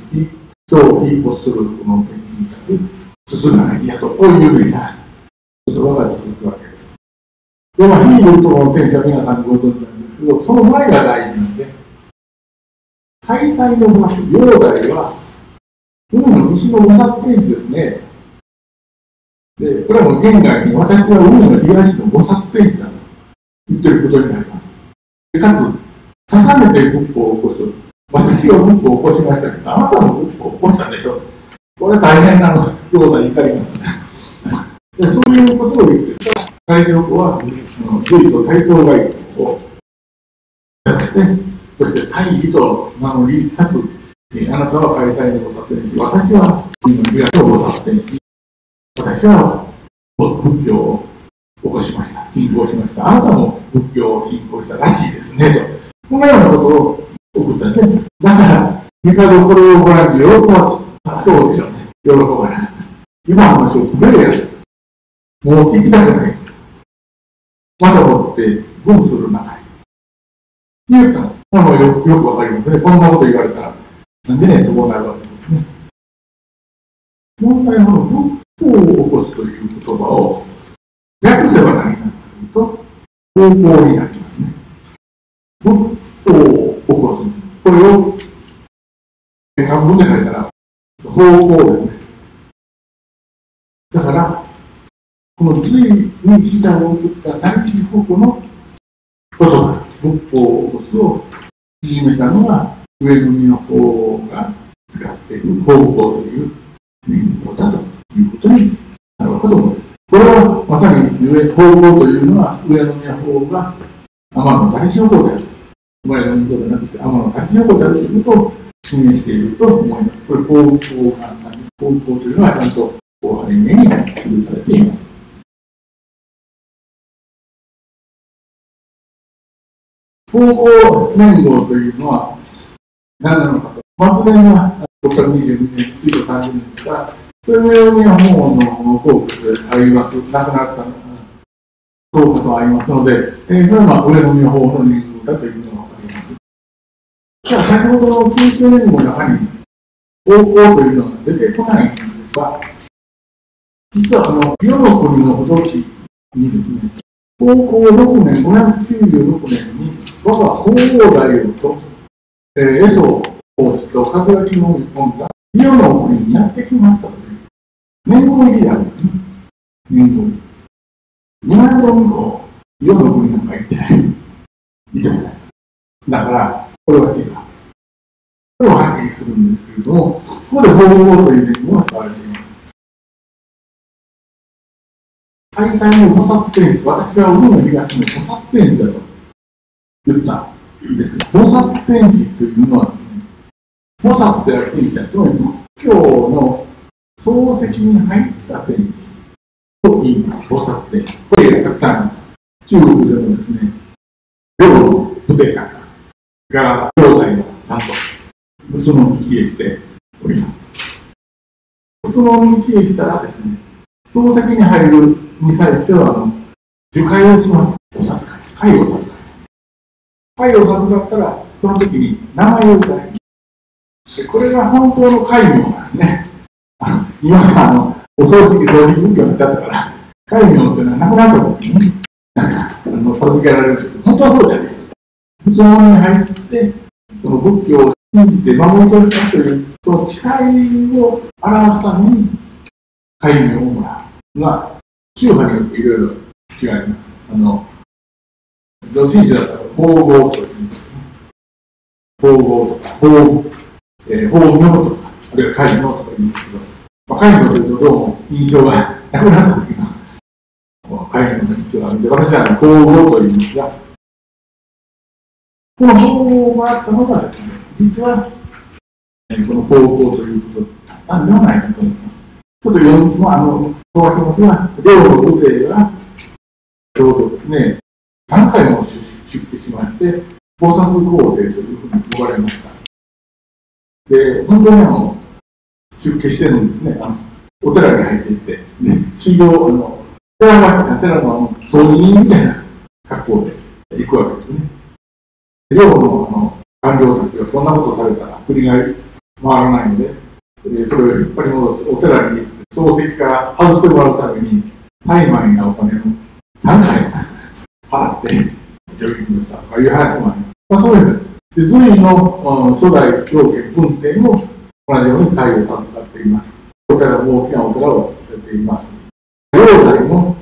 超義をするところの天使に立つ、進まなきやと、こういう有名な言葉が続くわけです。で、まあ、非ルところの天使は皆さんご存知なんですけど、その前が大事なんで、開催の場所、煬帝は、海の西の菩薩天使ですね。で、これはもう現外に私は海の東の菩薩天使だと言ってることになります。かつ、重ねて仏法を起こす。私が仏法を起こしましたけど、あなたも仏法を起こしたんでしょ。これ大変なの、煬帝怒りますね。でそういうことを言ってた大正国は、隋と対等外交を出して、そして大義と名乗り、かつ、あなたは開催のご達成し、私は次の宮とご達成し、私は仏教を起こしました。信仰しました。あなたも仏教を信仰したらしいですね、と。このようなことを送ったんですね。だから、帝これをご覧に喜ばず、そうでしょうね。喜ばない。今の話をくれやもう聞きたくない。まだ持って、軍する中に。言ったあのよくよくわかりますね。こんなこと言われたら、なんでねとこうなるわけですね。問題は仏法を起こすという言葉を訳せば何かというと、方向になりますね。仏法を起こす。これを、漢文で書いたら、方向ですね。だから、この隋に資産を移った大地方向の言葉、仏法を起こすを縮めたのは、上の宮法が使っている方向という年号だとになるわけと思います。これはまさに上方向というのは、上の宮法が天の大地方である。生まれの宮法ではなくて、天の大地方であるということを示していると思います。これ、方向が、方向というのはちゃんと後背面に記されています。方向年号というのは何なのかと。末年はここから22年、次と30年ですが、それのようにはもうのフォークであります。亡くなった10日とありますので、えー、これはまあ上の宮法の年号だというのがわかります。じゃあ先ほどの九州年号の中に方向というのが出てこないんですが、実はあの世の国のほどきにですね、高校6年、596年に、我が法皇大王と、えー、エソ王子と門脇の日本が、世の国にやってきましたという、年号入りであるんですね。年号入り。今の向こう、世の国なんか行ってない。行ってません。だから、これは違う。これをはっきりするんですけれども、ここで法皇という。年号が使われています。開催の菩薩天使、私は海の東の菩薩天使だと言ったんですが、菩薩天使という。のはですね、菩薩である天使は、つまり仏教の漱石に入った天使と言います。菩薩天使。これがたくさんあります。中国でもですね、両の部隊なんかが兄弟をちゃんと仏の見消えしております。仏の見消えしたらですね、漱石に入るに際しては、あの受会をします。お授かり。会を授かります。会を授かったら、その時に名前をいます。これが本当の戒名なんですね。今あの、お葬式、葬式仏教になっちゃったから、戒名っていうのはなくなった時に、なんか、あの授けられる本当はそうじゃない。仏門に入って、その仏教を信じて守り通したという、その誓いを表すために、戒名をもらう。まあ、宗派によっていろいろ違います。あの、ど真宗だったら法号というんですね。法号とか、法、えー、法名とか、あるいは戒名とか言うんですけど、まあ、戒名というとどうも印象がなくなった時の戒名の印象があるので、私は法号というんですが、この法号があったのがですね、実は、この法号ということなんではないかと思います。ちょっと読む、まあ、あの、飛ばしますが、両の部隊が、ちょうどですね、3回も出家しまして、菩薩皇帝というふうに呼ばれました。で、本当にあの、出家してるんですね。あのお寺に入っていって、ね、修行、あの、寺が寺のあの掃除人みたいな格好で行くわけですね。両のあの官僚たちがそんなことされたら、国が回らないので、それを引っ張り戻すお寺に漱石から外してもらうために怠慢なお金を3回払って呼び戻したとかいう話もあります。まあ、そういうで隋の初代条件文典も同じように介護を授かっています。大きなお寺をさせています。両代も、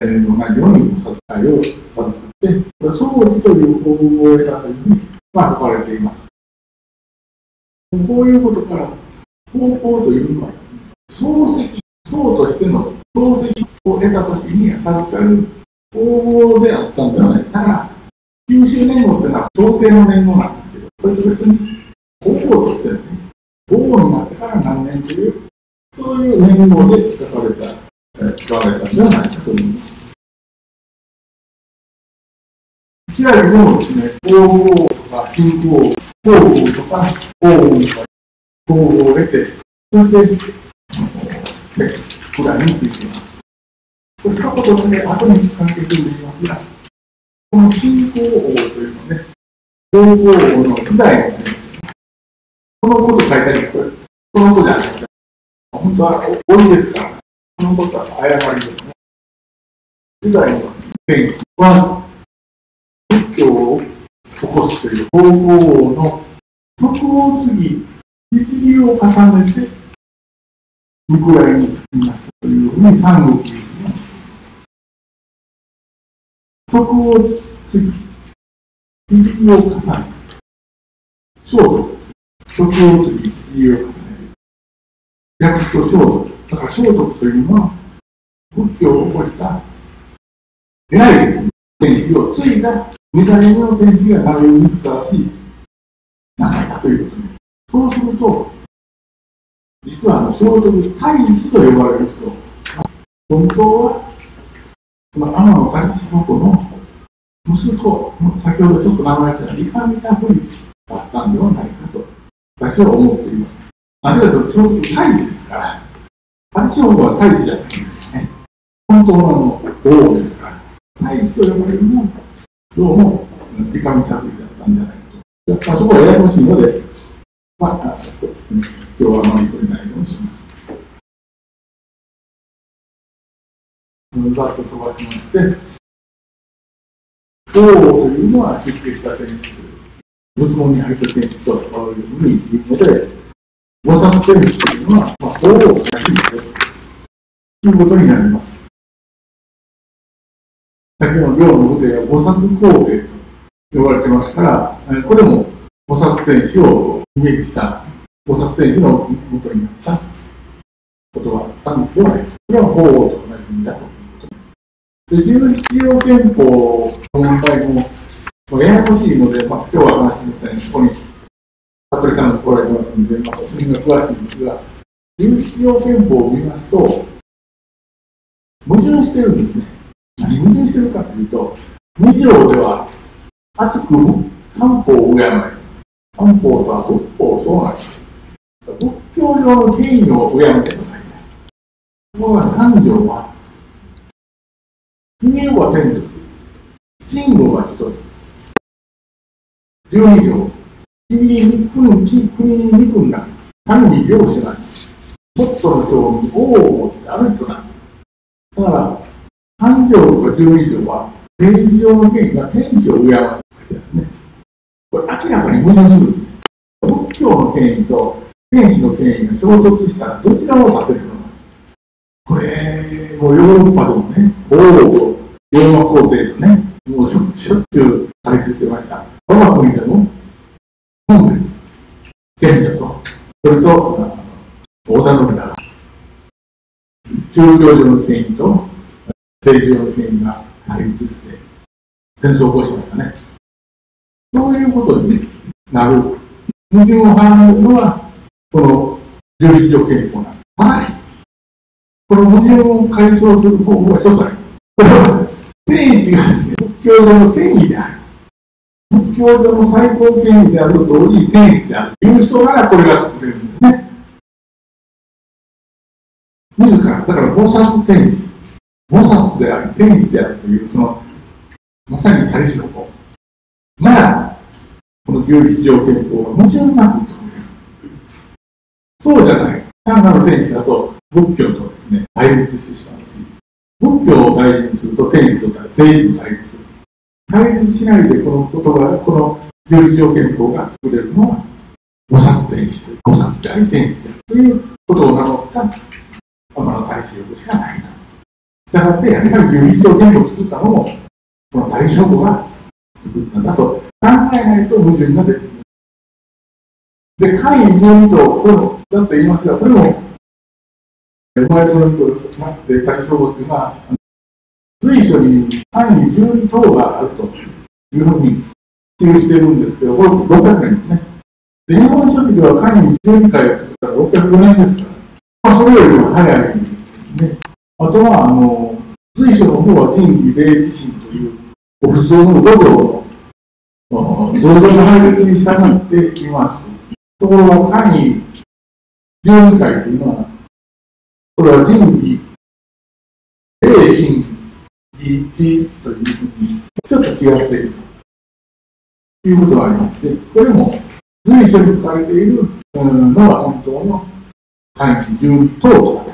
えー、同じようにお授かりを授かって、掃除という方法を得たというふうに、まあ、書かれています。こういうことから方法というのは、漱石、僧としての漱石を得たときに授かる方法であったんではないか。だ、九州年号っていうのは朝廷の年号なんですけど、それと別に方法としてね、法皇になってから何年という、そういう年号で使われた、え使われたんではないかと思います。こちらりもですね、皇后とか信仰、皇后とか皇后とか統合を得て、そして、古代についてます。これ一言で後に関係すると言いますが、この信仰王というのはね、皇后王の時代のね、このこと書いてあるこれ、このことじゃないですか。本当は多いですから、このことは誤りですね。時代の天使は、仏教を起こすという皇后王の徳を次実利を重ねて、向こうに作りますというふうに三国の徳をつき、実利を重ね、勝利、徳をつき、実利を重ねる。略すと聖徳。だから聖徳というのは、仏教を起こした偉いですね。天使を継いだ二代目の天使がなるにふさわしい名前だということで、そうすると、実はあの聖徳大使と呼ばれる人、本当は、この天野大使の子の息子、先ほどちょっと名前がったリカミタフリだったんではないかと、私は思っています。なぜかというと、聖徳大使ですから、大使の方は大使じゃないですね。本当の王ですから、大使と呼ばれるのは、どうもリカミタフリだったんじゃないかと。あそこはややこしいので、まあ、今日はあまり取れないようにします。ざっと飛ばしまして、王というのは出家した天使、仏門に入った天使というふうに言うので、菩薩天使というのは、まあ、王を書いてということになります。先の行の腕や菩薩公平と呼ばれてますから、これも菩薩天使をイメージした菩薩天使の元になったことがあったんではないか。これは法王と同じ意味だということです。で、十一条憲法の問題も、もうややこしいので、まあ、今日は話しません、ここに、服部さんが来られてますので、まあ、その辺が詳しいんですが、有使用憲法を見ますと、矛盾してるんですね。何矛盾してるかというと、2条では、厚く三法を敬い。三法とは仏法そうなんです。仏教上の権威を敬うてください。ところが三条は、君をは天とし、信号は地とし、12条、君に憎むき国に憎んだ、民に領主なし、ポットの長に王を持ってある人なし。だから、3条とか12条は、政治上の権威が天使を敬うってですね。これ明らかに矛盾する。仏教の権威と天使の権威が衝突したらどちらを勝てるのか。これ、もうヨーロッパでもね、王を、ローマ皇帝とね、もうしょっちゅう対決してました。我が国でも、本別、賢者と、それと、織田信長、宗教上の権威と政治上の権威が対立して、戦争を起こしましたね。そういうことになる。矛盾をはるのは、この十七条憲法なんです。ただし、この矛盾を解消する方法は一つある。これは、天使がですね、仏教上の権威である。教上の最高権威であると同時に天使であると。いう人ならこれが作れるんですね。自ら、だから菩薩天使、菩薩であり、天使であるという、その、まさに仮しの子。まあ、この十七条憲法はもちろんなく作れる。そうじゃない。単なる天使だと仏教とですね、対立してしまうし、仏教を大事にすると天使とか政治と対立する。対立しないでこの言葉、この十七条憲法が作れるのは、菩薩天使という、菩薩であり天使であるということを名乗った天の大使力しかないと。したがって、やはり十一条憲法を作ったのも、この大将が作ったんだと考えないと矛盾が出てくる。で、会議12と、これも、ちゃんと言いますが、これも、生まれのとなって対象語というのは、随所に単に12等があるというふうに記しているんですけど、これ600年ですね。で日本書紀では単に12回を作ったら600年ですから、まあ、それよりも早いですね。あとは、あの、随所の方は人気霊地震という、普通の五条の増量の配列に従っています。ところが、単に12回というのは、これは人気、霊神1というふうに、ちょっと違っているということがありまして、これも随所に書いているのが本当の漢字12等とか、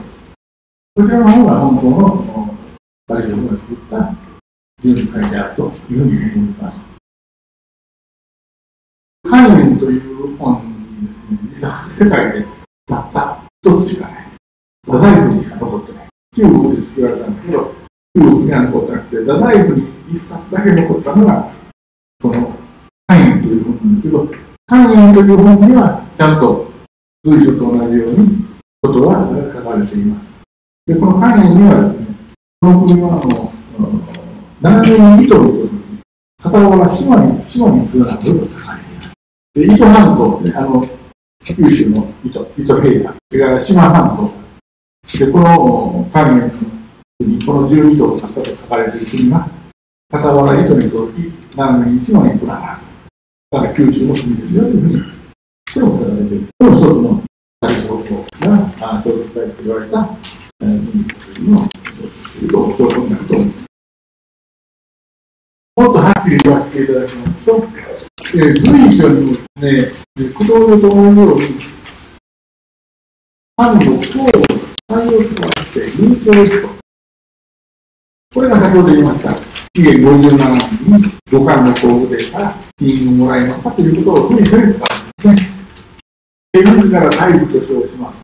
こちらの方が本当の大丈夫が作ったに書いてあるというふうに思います。海面という本にですね、実は世界でたった一つしかない。太宰府にしか残ってない。中国で作られたんだけど、中国には残ってなくて、太宰府に一冊だけ残ったのが、この、肝炎という本なんですけど、肝炎という本には、ちゃんと随所と同じようにことが書かれています。で、この肝炎にはですね、この国は、あの、7年に糸を取る。片方が島に、島に通なると書かれています。で、糸半島、ね、あの、九州の糸、糸平野、それから島半島。で、この肝炎に、この12条が書かれている国が、片方が糸にとり、7年に島につなる。だから九州の国ですよというふうに、これも書かれている。これも一つの大証拠が、あ聖徳太子と言われた、えー、の一つと証拠になると思います。もっとはっきり言わせていただきますと、えー、随所にね、工藤と同じように、藩の党を対応しまして、入庁と。これが先ほど言いました。紀元57年に五冠の皇部でから金をもらいましたということを不にせるからですね。自ら大部と称します。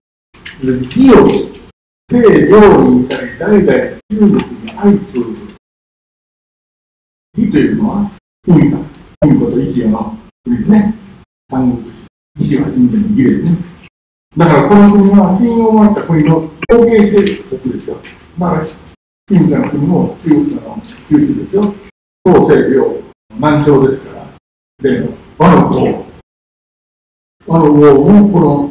義を西洋に至り代々中国に相次ぐ義というのは海か、海こと一葉の国ですね。三国です。石は神殿の義ですね。だからこの国は金をもらった国の統計している国ですよ。だから、金の国も中国の九州ですよ。東西洋、南朝ですから。で、和の王。和の王もこの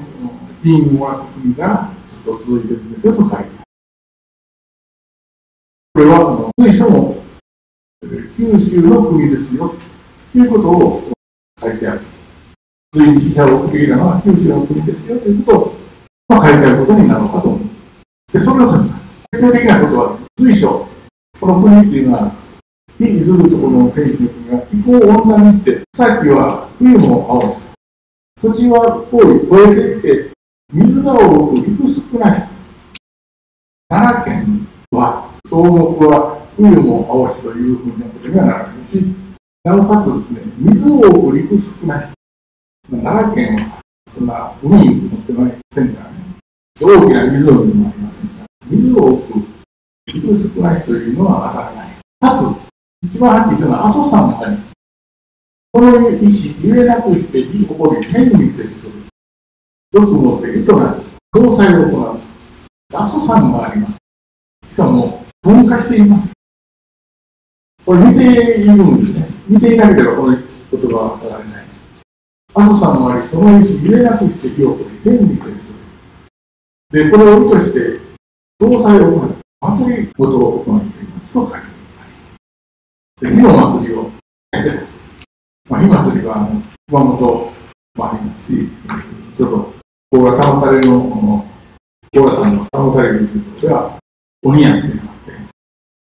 金をもらった国がずっと続いてるんですよと書いてある。これは、随所も九州の国ですよということを書いてある。随に死者を受け入れたのは九州の国ですよということを、まあ、書いてあることになるのかと思います。で、それは決定的なことは、随所、この国っていうのは、非いずるところの天使の国が気候を温暖にして、さっきは冬も合わせ、土地はこう超えていって、水が多く陸少なし。奈良県は、東北は冬も合わしというふうなことにはならないし、なおかつですね、水多く陸少なし。奈良県はそんな海に持ってまいりませんからね。大きな湖もありから、水を多く陸少なしというのは当たらない。かつ、一番はっきりしたのは阿蘇山の中に、この石、揺れなくしていいここで天に接する。よくもって糸なし、搭載を行う。阿蘇山があります。しかも、噴火しています。これ見ているんですね。見ていなければこの言葉は語らない。阿蘇山のあり、その石、揺れなくして火を取り、天に接する。で、これを意図して、搭載を行う。祭りごとを行っていますと書いてあります。で、火の祭りをやって。まあ、火祭りは、熊本もありますし、ちょっと、甲羅保たれの、この甲羅さんの保たれるということでは、鬼やっていうのがあって、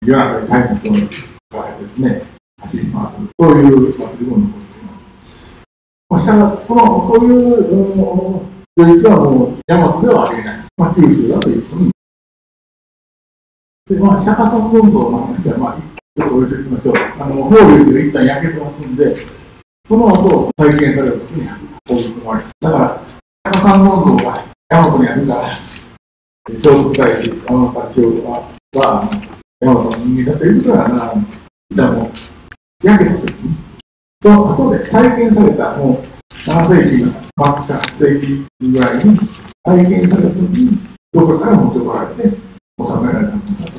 夜中に大変そうがですね、走り回る、そういう祭りも残っています。まあ、したが、この、こういう、うん、実はもう、大和ではありえない。まあ、九州だということに。で、まあ、釈迦尊運動の話は、まあ、ちょっと置いておきましょう。あの、法隆寺で一旦焼けてますんで、その後、体験されることに法隆寺もありだから、釈迦さん運動が大和にあるから、聖徳太子、山本太子は、は、山本の人間だということはな、でも、焼けた時に、その後で再現された、もう7世紀の末8世紀ぐらいに再現された時に、どこから持ってこられて、収められたものだと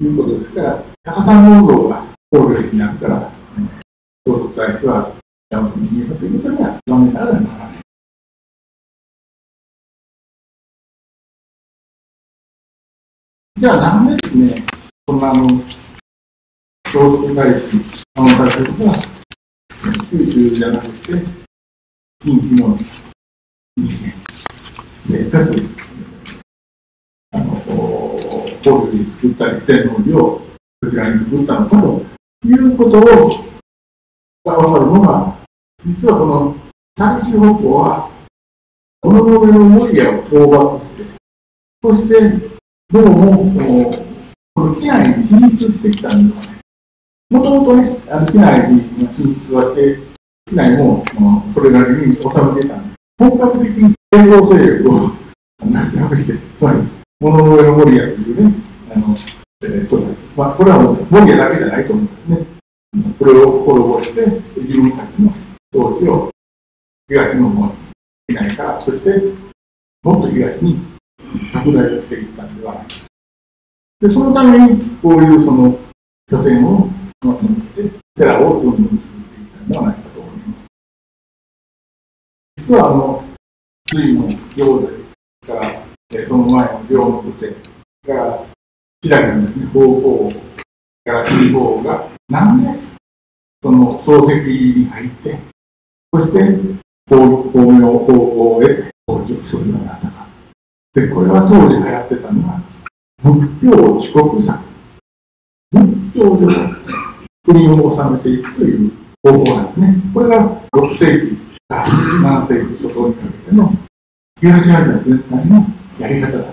いうことですから、高山運動が考慮的になるから、聖徳太子は山本の人間だということには、残念ながらならない。じゃあなんでですね、こんなあの、聖徳太子、あの大学が、九州じゃなくて、近畿の人間、で、かつ、神戸に作ったり、四天王寺をこちらに作ったのかということを、がわかるのが、実はこの大衆北方は、この上の守屋を討伐して、そして、どうも、この機内に進出してきたんですね。もともとね、あの機内に進出はして、機内もそれなりに収めていたんです。本格的に抵抗勢力をなくして、つまり、物の上の守屋というね、あのえー、そうです。まあ、これは守屋だけじゃないと思うんですね。これを滅ぼして、自分たちの統治を東の方にいないから、そして、もっと東に拡大をしていったんではないか。で、そのために、こういうその拠点をまとめて、寺をどんどん作っていったんではないかと思います。実は、あの、隋の行代から、えその前の領の拠点から、白木のですね、方向から水法が、なんで、その漱石に入って、そして、法名方向を得て、法事をするようになった。か。で、これは当時流行ってた。のは、仏教遅刻さ。仏教で国を治めていくという方法なんですね。これが6世紀から7世紀初頭にかけての東アジア全体のやり方だ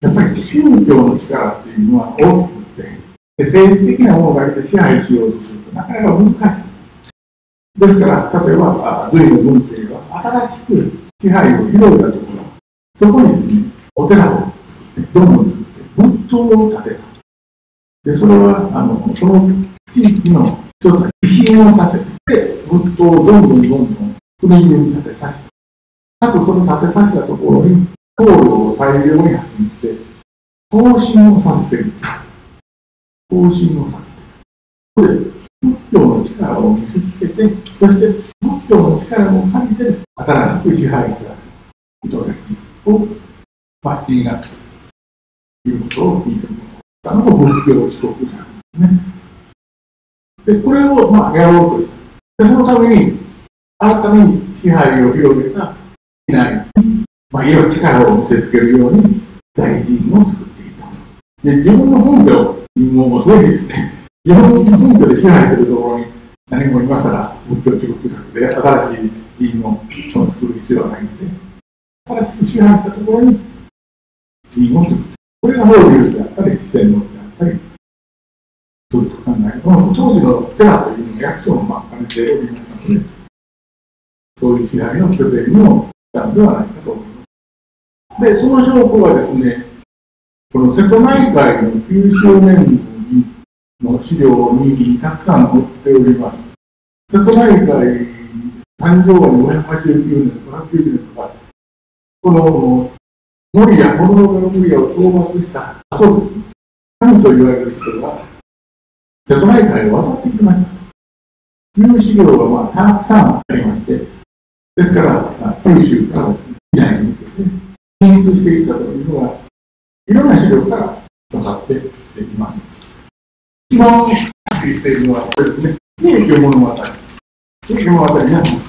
やっぱり宗教の力っていうのは大きくて、政治的なものだけで支配しようとするとなかなか難しい。ですから、例えば、隋の文系は新しく支配を広げたところ、そこにですね、お寺を作って、どんどん作って、仏塔を建てた。で、それは、あの、その地域の人たち、威信をさせて、仏塔をどんどんどんどん国に建てさせて、かつその建てさせたところに、棟梁を大量に派遣して、更新をさせている。更新をさせている。これ、仏教の力を見せつけて、そして仏教の力も借りて、新しく支配した人たちをマッチングするということを聞いてもらったのが仏教遅刻さんですね。で、これをまあやろうとした。で、そのために、新たに支配を広げたいないまあ、いろいろ力を見せつけるように大臣を作っていた。で、自分の本拠もうすごいですね。自分の本拠で支配するところに何も今更仏教中国策で新しい寺院を作る必要はないので、新しく支配したところに寺院を作る。これが法隆であったり、四天王であったり、そういうと考える。この当時の寺というのが役所もまあ兼ねておりましたので、そういう支配の拠点にもしたのではないかと思います。で、その証拠がですね、この瀬戸内海の九州年度の資料にたくさん載っております。瀬戸内海誕生が589年とか590年とか、この森や、物のの森を討伐した後ですね、神と言われる人が瀬戸内海を渡ってきました。という資料がまあたくさんありまして、ですから、九州から南に向けて、進出していった。というのが、いろんな資料から分かってできます。一番はっきりしているのは、これですね、平家物語。平家物語、皆さん、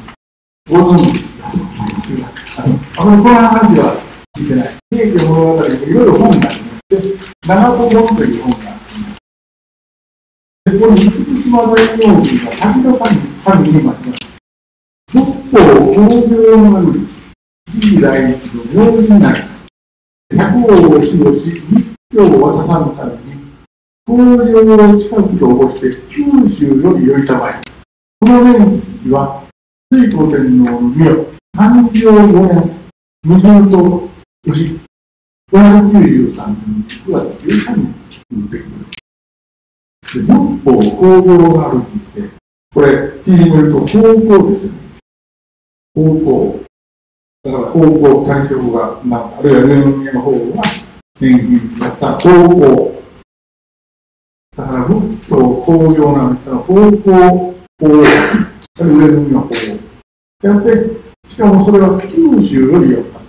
ご存知だと思いますが、あの、あまりこの話は聞いてない。平家物語いろいろ本がありまして、七個本という本があります。で、この厳島大名人が先の神神に言いますが、六法工業のある次来日の明治内、百王を使用し、密教を渡さぬために、工場を近くと起こして、九州より寄りたまえ。この年期は、水古天皇の御誕生5年、無人と年、593年9月13日に出てきます。で、仏法工業があるって言って、これ、縮めると、方向ですよね。方向。だから方向、対象が、まあ、あるいは上の宮の方が年金だった方向。だから仏教工業なんですから、方向、方、上の宮の方。やって、しかもそれは九州よりよった。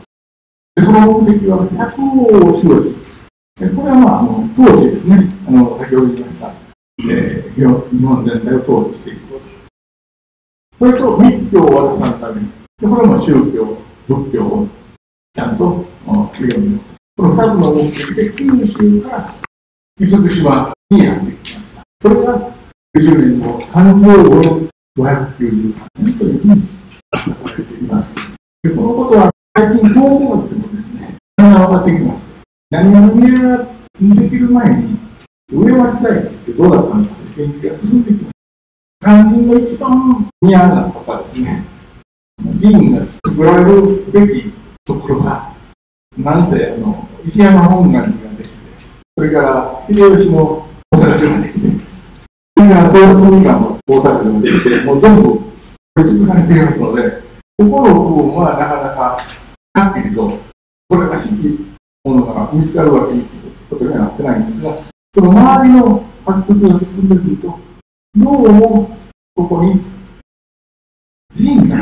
でその目的は百王を守護し、これはまあ、あの統治ですね。あの、先ほど言いました。えー、日本全体を統治していくこと。それと密教を渡さんために、でこれも宗教、仏教をちゃんと広めよう。この二つの目的で九州から厳島にやってきました。それが90年の誕生後593年というふうに書かれています。でこのことは最近東方でもですね、だんだん分かってきました。何が宮ができる前に、上町大地ってどうだったのかという研究が進んできました。肝心の一番宮な方ですね。寺院が作られるべきところが、なんせあの石山本願寺ができて、それから秀吉の大阪城ができて、それから東富川の大阪城ができて、もう全部取り潰されていますので、ここの部分はなかなかはっきりと、これらしきものが見つかるわけにことにはなってないんですが、その周りの発掘が進んでくると、どうもここに寺院が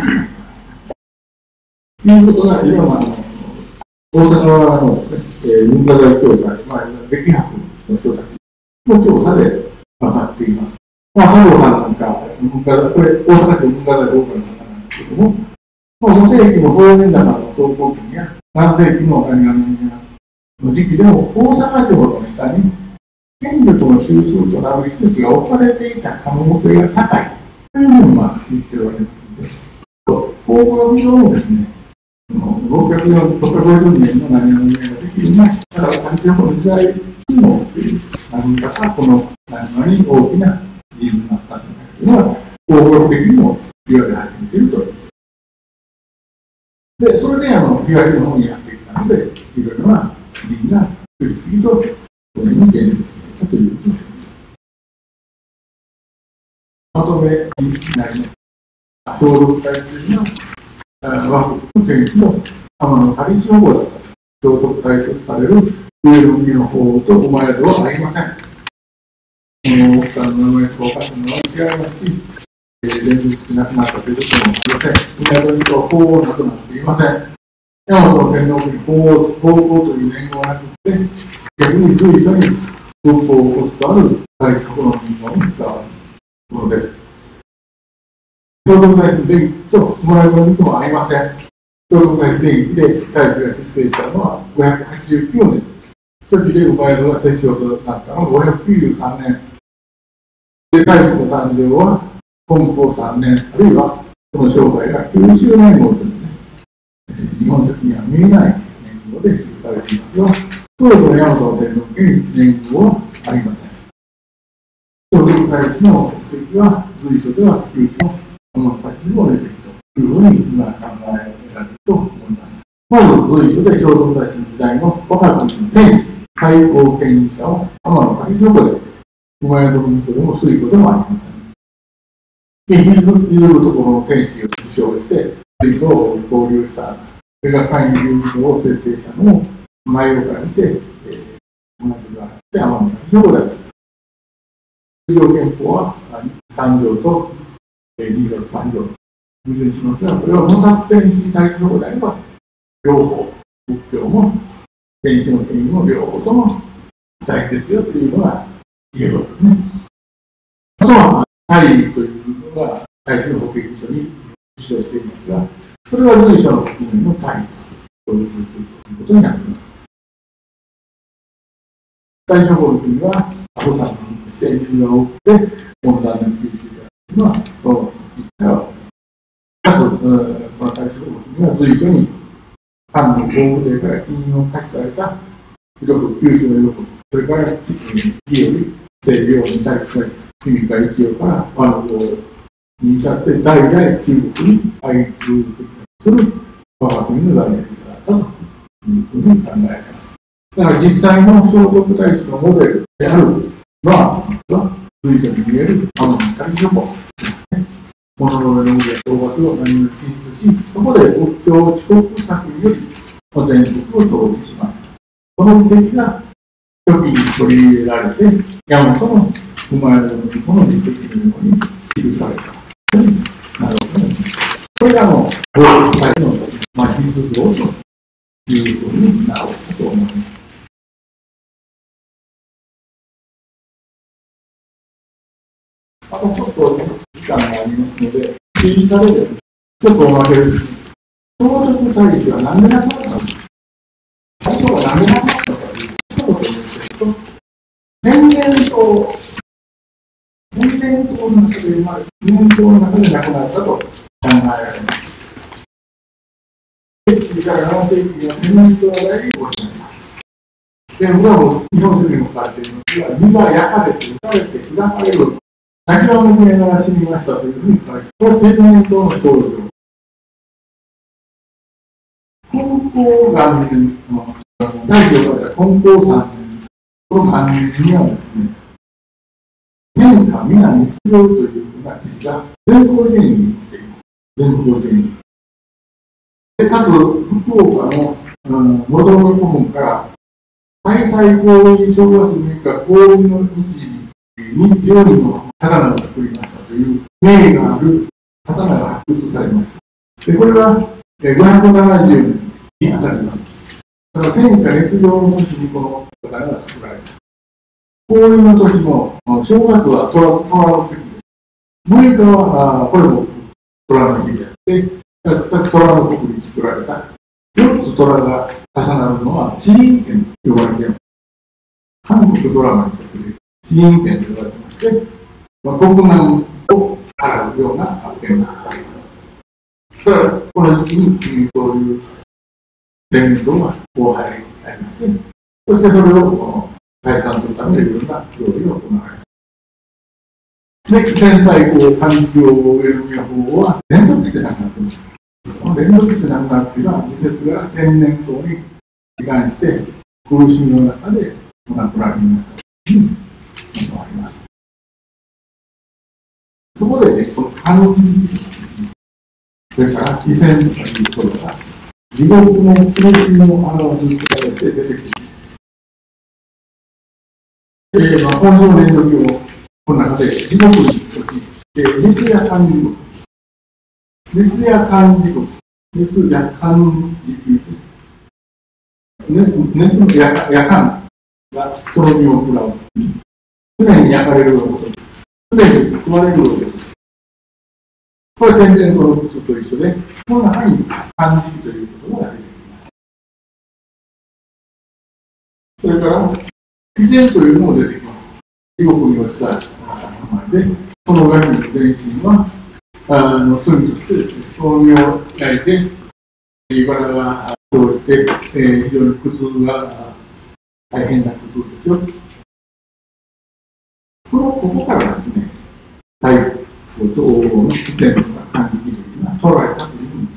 いうことが、いろんな大阪のですね、文化財協会、まあ、歴博の人たちの調査で分かっています。まあ、佐藤さんなんか、文化、これ、大阪市の文化財協会の方なんですけども、まあ、5世紀の方年高の総合期や、7世紀の何々の時期でも、大阪城の下に、権力の中枢となる施設が置かれていた可能性が高いというふうにまあ言っておられますので、こういう上もですね、650年の何々ができるな、だから大正の時代にも、何かかこの何々に大きな人になったんじゃないかというのは、合法的にも言われ始めているという。で、それであの東の方にやってきたので、いろいろな人が次々とこのように建設したということです。まとめになります。協力体制の枠の建設も天の仮しの方だった。聖徳大切される上の右の方とお前らではありません。この奥さんの名前とお母さんの名前違いますし、えー、連日なくなったということもありません。宮戸とは法皇なくなっていません。大和天皇に法皇法皇という年号がなくて、逆に随所に文法を起こすとある大職の人号に伝わるものです。聖徳太子の電気と生まれの肉もありません。聖徳太子電気で大子が出生したのは589年。初期で生まれるが摂政となったのは593年。で、大子の誕生は本邦3年、あるいはその生涯が90年後というね、日本書紀には見えない年号で記されていますが、当時の大和天皇家に年号はありません。聖徳太子の史跡は随所では唯一のこの形の列石というふうに今考えられると思います。まず随所で聖徳太子の時代の若くの天使、最高権威者を天の神そこで、熊谷の人でも水庫でもありません。で、譲るところの天使を受賞して、水庫を交流した、それが会議流動を設定したのを前をから見て、えー、同じがあって、天の神そこで、通常憲法は3条と2条3条矛盾します。が、これは無殺天使に対す。ることであれば、両方、仏教も天使の権威も両方とも大事です。よというのが言えるわけです。ね。あとは、大義というのが大使の保険書に受賞しています。が、それは随所の国民の大義と統一す。るということになります。大処方の国は、アホさんの国として水が多くて、温暖な九州まあ、そういったかつ、この対処には随所に、藩の公務から金融を可視された、広く九州の広く、それから、家より西洋に対して、君か一葉から和の方に至って、代々中国に愛通する我が国の大学されたというふうに考えます。だから実際の聖徳太子のモデルであるのは、随所に見える天の光情報。物の上の上で討伐を何も進出し、そこで仏教を遅刻作により、お全国を統治します。この奇跡が初期に取り入れられて、大和の生まれるこの実績のように記された。なるほどね。これがの、法律の、まあ、技術上というふうになろうと思います。りますので、追加でですね、ちょっとおまけです。相続体制は何でなくなったのか。最初は何でなくなったのかという一言ですけど、年々と、年々との中で生まれ、年々の中で亡くなったと考えられます。世紀から7世紀の年々と話題に起こしました。で、僕はもう日本書にも書かれていますが、身が焼かれて、打たれて、砕かれる先ほどの船が死にましたというふうに書いて、これ天然痘の症状。根高元年の、大乗された根高3年、この元年にはですね、天下皆熱病というふうな記事が全国全員に載っています。全国全に。でかつ、福岡の、うん、元々顧問から、開催公演正月6日、公演の日時、10人の刀を作りましたという名がある刀が発掘されました。でこれは570年に当たります。だから天下熱病の年にこの刀が作られた。公演の年も、正月は虎の月で、6日はあこれも虎の日であって、虎の国に作られた。4つ虎が重なるのは、地輪剣と呼ばれています。韓国ドラマにとって地輪剣と呼ばれてまして、まあ、国難を払うような剣がされます。だから、この時期にそういう伝統が大払いになりますね。そしてそれを解散するためのいろんな料理が行われる。で、仙台港環境を得る法は連続してなくなってます。この連続してなくなっていうのは、施設が天然痘に帰還して、苦しみの中で亡くなるようになったいうのがあります。そこでね、この可能それから犠牲というところが、地獄の苦しみを表す形で出てくる。えー、まあ、本上年度表の中で、地獄に落ち、えー、熱や感じ獄、熱や感じ獄、熱や感じ獄、熱の夜夜間がその身を食らう。常に焼かれること、常に食われることです。これは天然痘の靴と一緒で、この中に感じということが出てきます。それから、非然というのも出てきます。地獄に落ちた名前で、そのガキの全身は、あの罪としてですね、巧妙を焼いて、茨が生じて、えー、非常に苦痛が大変な苦痛ですよ。このここからですね、太陽と黄金の非然とか感じというのが取られたというふうに、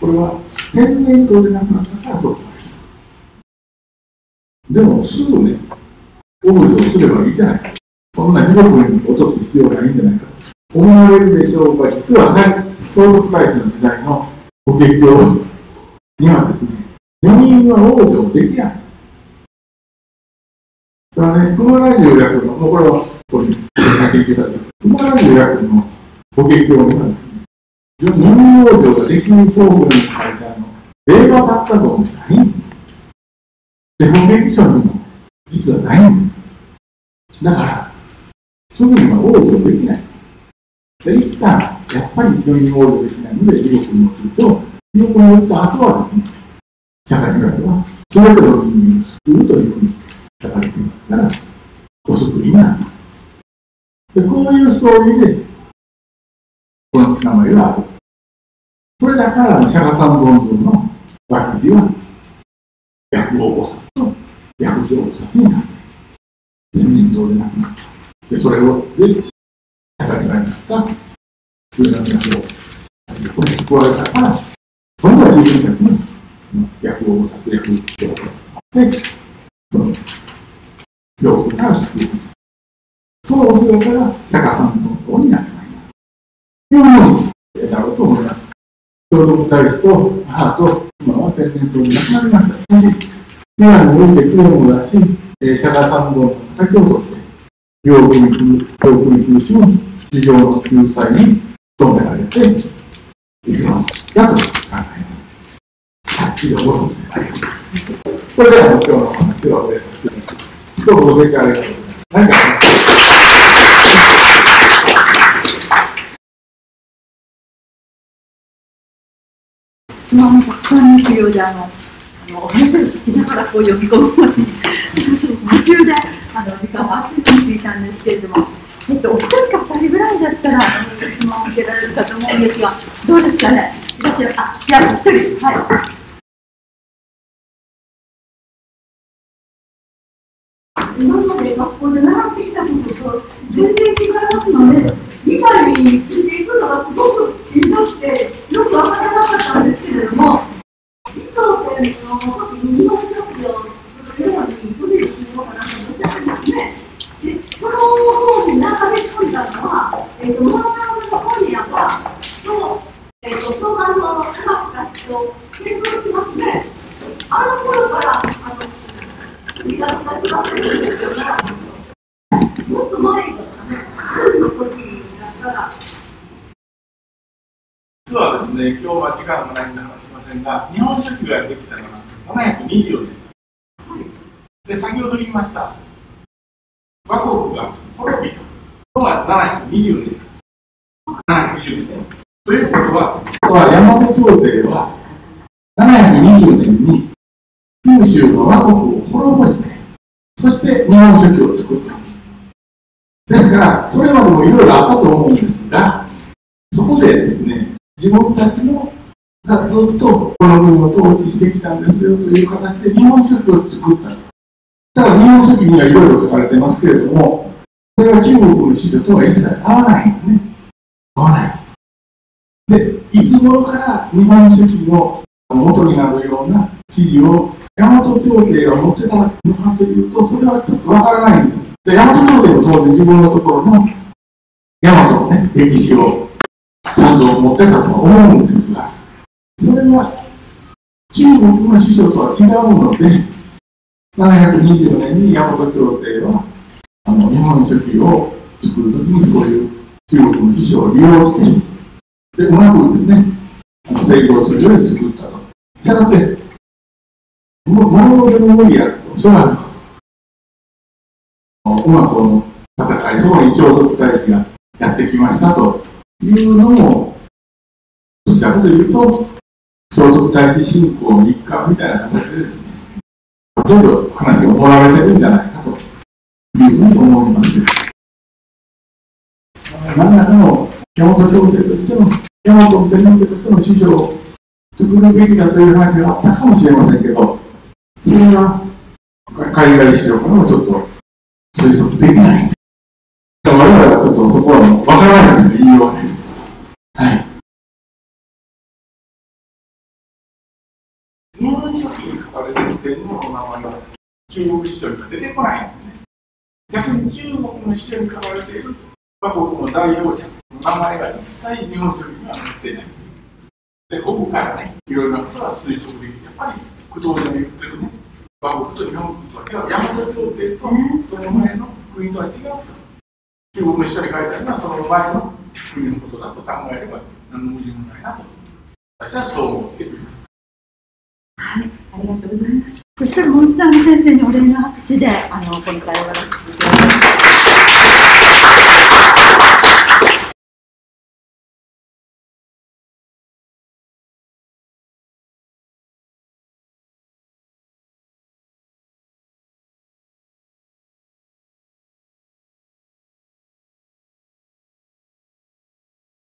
これは天然痘でなくなったからそうでも、すぐね、オブジをすればいいじゃない。か。そんな地獄に落とす必要がないんじゃないか思われるでしょうが、実は、聖徳太子の時代のご結局にはですね、4人は王女できない。だからね、熊ラジオ役の、もうこれは、これ、研究された、熊ラジオ役のご結局にはですね、4人王女ができるフォームに書いてあの、令和だったと思ないんです。で、法劇者にも実はないんです。だから、すぐには往生できない。で、一旦、やっぱり非常に往生できないので、地獄に落ちると、地獄に落ちた後はですね、社会の中では、それぞれの人間を救うというふうに書かれていますから、お救いになる。で、こういうストーリーで、この名前がある。それだから、釈迦三本文の脇地は、薬王菩薩と薬上菩薩になった。天人道でなくなった。で、それを、で、語りられなった、上田の薬を、これ救われたから、それが自分たちの薬王菩薩、薬上菩薩で、その、領土から救う。そのお姿が釈迦さんの道になりました。というように、だろうと思います。聖徳太子と母と妻は天然痘に亡くなりました。しかし、今において苦労も出し、えー、釈迦三本の形をとって、病気に病気に苦しむ地上の救済に努められているのだと考えます。はっきり思うありがとうございます。これでは今日のお話を終えさせていただきます。とうございます。何か今たくさんの資料であのあのお話を聞きながらこう読み込むまで夢中であの時間をあってしていたんですけれども、えっと、お一人か二人ぐらいだったら質問を受けられるかと思うんですがどうですかね。いらっしゃるあいや一人。はい。今まで学校で習ってきたことと全然違いますので、理解についていくのがすごくしんどくて、よくわからなかったんですけれども、ように、その時に日本書紀を作るように、ドリルしようかなと思ってたんですね。で、この当時、中で作ったのは、えっ、と、モノクロの本屋が、と、えっ、と、そのあの、科学たちと検討しますね。あの頃から、あの、もっと前、の時だったら、実はですね、今日は時間もないんで話しませんが、日本書紀ができたのが724年。で、先ほど言いました、和国が滅びたのが720年。720年。ということは、大和朝廷は720年に九州の和国を滅ぼして、そして日本書紀を作った。ですから、それまでもいろいろあったと思うんですが、そこでですね、自分たちのがずっとこの国を統治してきたんですよという形で日本書紀を作った。ただ日本書紀にはいろいろ書かれてますけれども、それは中国の史書とは一切合わないんですね。合わない。で、いつ頃から日本書紀の元になるような記事を大和朝廷が持ってたのかというと、それはちょっとわからないんです。で、大和朝廷も当然自分のところの大和のね、歴史をちゃんと持ってたとは思うんですが、それは中国の師匠とは違うので、720年に大和朝廷はあの日本書紀を作るときにそういう中国の師匠を利用して、でうまくですね、あの成功するように作ったと。したがって、も物のけの無理やと、それはうまくこの戦い、そこに聖徳太子がやってきましたというのも、どちらかというと、聖徳太子信仰一環みたいな形でですね、ほとんど話が盛られてるんじゃないかというふうに思います。何らかの大和朝廷としての、大和天皇家としての師匠を作るべきだという話があったかもしれませんけど、それが海外史料からはちょっと推測できない。我々はちょっとそこはわからないですね、言いようが。はい。日本書紀に書かれている天皇の名前が中国史書には出てこないんですね。逆に中国の史書に書かれている和国の代表者の名前が一切日本書紀には載っていない。で、ここからね、いろいろなことが推測できる。やっぱり、工藤で言ってるね、和国と日本国とは、大和朝廷とその前の国とは違う。中国の人に書いてあるのは、その前の国のことだと考えれば、何の矛盾もないなと。私はそう思っています。はい、ありがとうございました。そしたらもう一度あの先生にお礼の拍手であの今回終わらせていただきます。